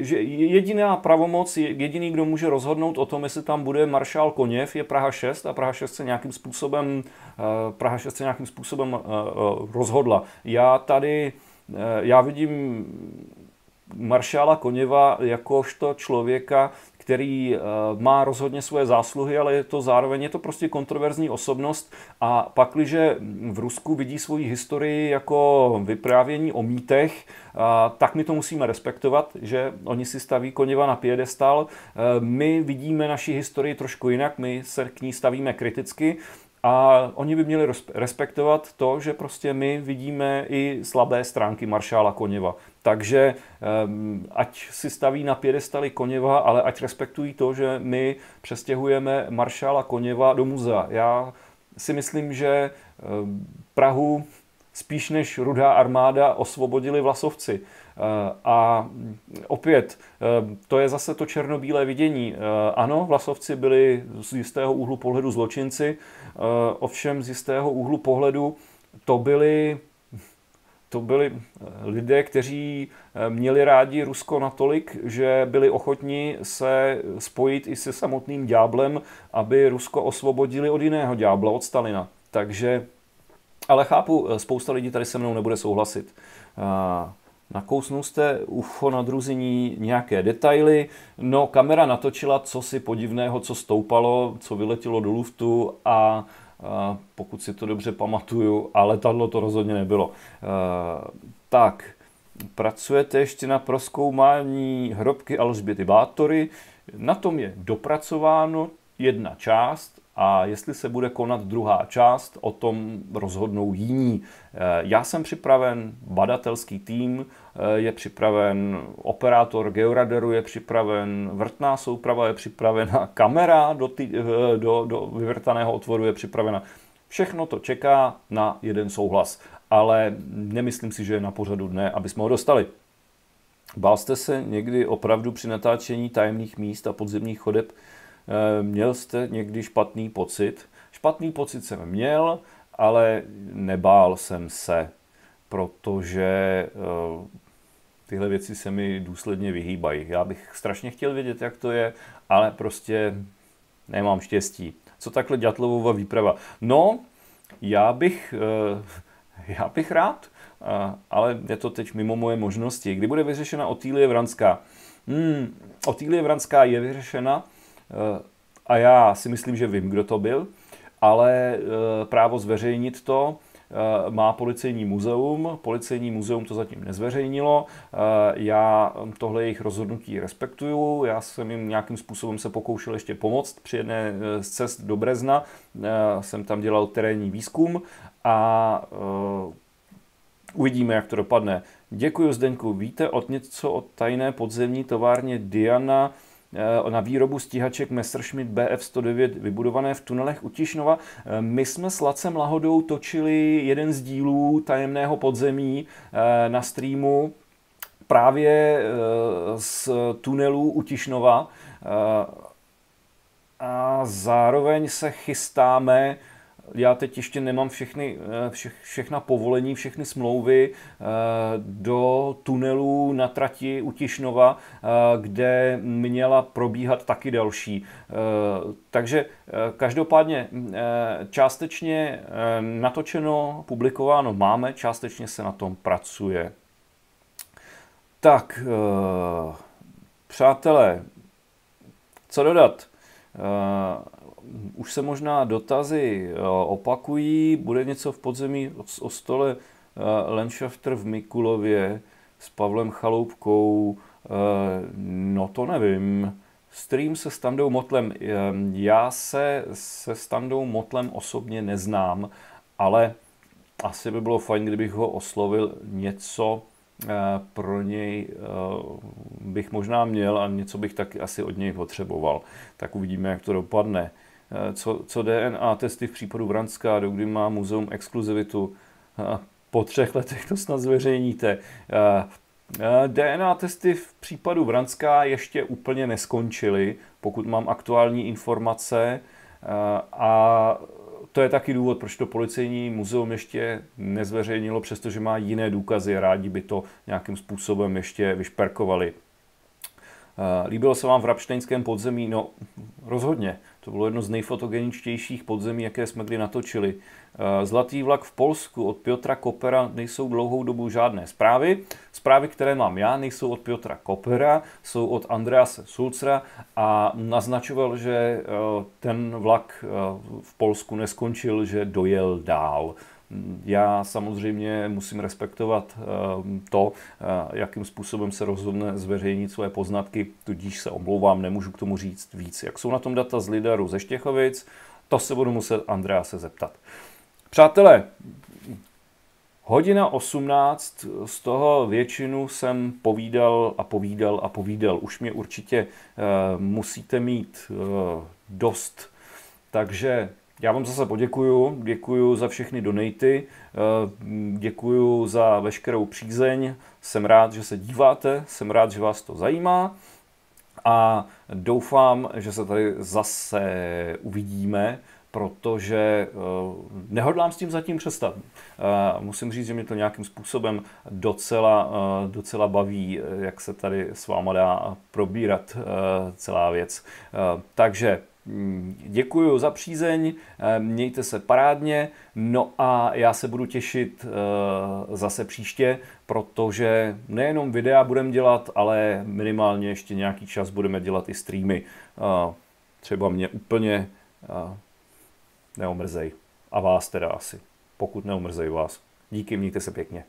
že jediná pravomoc, jediný, kdo může rozhodnout o tom, jestli tam bude maršál Koněv, je Praha 6 a Praha 6 se nějakým způsobem, Praha 6 se nějakým způsobem rozhodla. Já tady, já vidím maršála Koněva jakožto člověka, který má rozhodně svoje zásluhy, ale je to zároveň je to prostě kontroverzní osobnost a pakliže v Rusku vidí svoji historii jako vyprávění o mýtech, tak my to musíme respektovat, že oni si staví Koněva na piedestal. My vidíme naši historii trošku jinak, my se k ní stavíme kriticky a oni by měli respektovat to, že prostě my vidíme i slabé stránky maršála Koněva. Takže ehm, ať si staví na pědestali Koněva, ale ať respektují to, že my přestěhujeme maršála Koněva do muzea. Já si myslím, že ehm, Prahu spíš než rudá armáda osvobodili vlasovci. Eh, a opět, eh, to je zase to černobílé vidění. Eh, ano, vlasovci byli z jistého úhlu pohledu zločinci, ovšem z jistého úhlu pohledu to byli to byli lidé, kteří měli rádi Rusko natolik, že byli ochotni se spojit i se samotným ďáblem, aby Rusko osvobodili od jiného ďábla, od Stalina. Takže, ale chápu, spousta lidí tady se mnou nebude souhlasit. Nakousnul jste ucho na druzení nějaké detaily, no kamera natočila co si podivného, co stoupalo, co vyletělo do luftu a, a pokud si to dobře pamatuju, ale letadlo to rozhodně nebylo. E, tak, pracujete ještě na proskoumání hrobky Alžběty Bátory, na tom je dopracováno jedna část, a jestli se bude konat druhá část, o tom rozhodnou jiní. Eh, já jsem připraven, badatelský tým eh, je připraven, operátor georadaru je připraven, vrtná souprava je připravena, [laughs] kamera do, tý, eh, do, do vyvrtaného otvoru je připravena. Všechno to čeká na jeden souhlas, ale nemyslím si, že je na pořadu dne, aby jsme ho dostali. Bál jste se někdy opravdu při natáčení tajemných míst a podzemních chodeb měl jste někdy špatný pocit? Špatný pocit jsem měl, ale nebál jsem se, protože eh, tyhle věci se mi důsledně vyhýbají. Já bych strašně chtěl vědět, jak to je, ale prostě nemám štěstí. Co takhle Ďatlovova výprava? No, já bych, eh, já bych rád, ale je to teď mimo moje možnosti. Kdy bude vyřešena Otýlie Vranská? Hmm, Otýlie Vranská je vyřešena, a já si myslím, že vím, kdo to byl, ale eh, právo zveřejnit to eh, má policejní muzeum. Policejní muzeum to zatím nezveřejnilo. Eh, já tohle jejich rozhodnutí respektuju. Já jsem jim nějakým způsobem se pokoušel ještě pomoct při jedné z cest do Brezna. Jsem tam dělal terénní výzkum a uvidíme, jak to dopadne. Děkuji Zdeňku. Víte od něco o tajné podzemní továrně Diana Eh, na výrobu stíhaček Messerschmitt BF-109 vybudované v tunelech u Tišnova. Eh, my jsme s Lacem Lahodou točili jeden z dílů tajemného podzemí eh, na streamu právě z tunelů u Tišnova a zároveň se chystáme já teď ještě nemám všechny, eh, vše, všechna povolení, všechny smlouvy eh, do tunelu na trati u Tišnova, eh, kde měla probíhat taky další. Takže každopádně částečně natočeno, publikováno máme, částečně se na tom pracuje. Tak, přátelé, co dodat? Už se možná dotazy eh, opakují. Bude něco v podzemí o stole eh, Lenšafter v Mikulově s Pavlem Chaloupkou? Eh, no to nevím. Stream se Standou Motlem. Já se se Standou Motlem osobně neznám, ale asi by bylo fajn, kdybych ho oslovil něco pro něj bych možná měl a něco bych taky asi od něj potřeboval. Tak uvidíme, jak to dopadne. Eh, co, co DNA testy v případu Vranská, do kdy má muzeum exkluzivitu. Eh, po třech letech to snad zveřejníte. Eh, DNA testy v případu Vranská ještě úplně neskončily, pokud mám aktuální informace. A to je taky důvod, proč to policejní muzeum ještě nezveřejnilo, přestože má jiné důkazy, rádi by to nějakým způsobem ještě vyšperkovali. Líbilo se vám v Rapštejnském podzemí? No, rozhodně To bylo jedno z nejfotogeničtějších podzemí, jaké jsme kdy natočili. Eh, Zlatý vlak v Polsku od Piotra Kopera nejsou dlouhou dobu žádné zprávy. Zprávy, které mám já, nejsou od Piotra Kopera, jsou od Andrease Sulcera a naznačoval, že eh, ten vlak eh, v Polsku neskončil, že dojel dál. Já samozřejmě musím respektovat to, jakým způsobem se rozhodne zveřejnit své poznatky, tudíž se omlouvám, nemůžu k tomu říct víc. Jak jsou na tom data z Lidaru ze Štěchovic, to se budu muset Andrea se zeptat. Přátelé, hodina 18, z toho většinu jsem povídal a povídal a povídal. Už mě určitě uh, musíte mít uh, dost. Takže já vám zase poděkuju, děkuju za všechny donaty, uh, děkuju za veškerou přízeň, jsem rád, že se díváte, jsem rád, že vás to zajímá a doufám, že se tady zase uvidíme protože uh, nehodlám s tím zatím přestat. Uh, musím říct, že mě to nějakým způsobem docela, docela baví, jak se tady s váma dá probírat celá věc. Takže Děkuji za přízeň, mějte se parádně, no a já se budu těšit zase příště, protože nejenom videa budeme dělat, ale minimálně ještě nějaký čas budeme dělat i streamy. Třeba mě úplně neomrzej. A vás teda asi, pokud neomrzej vás. Díky, mějte se pěkně.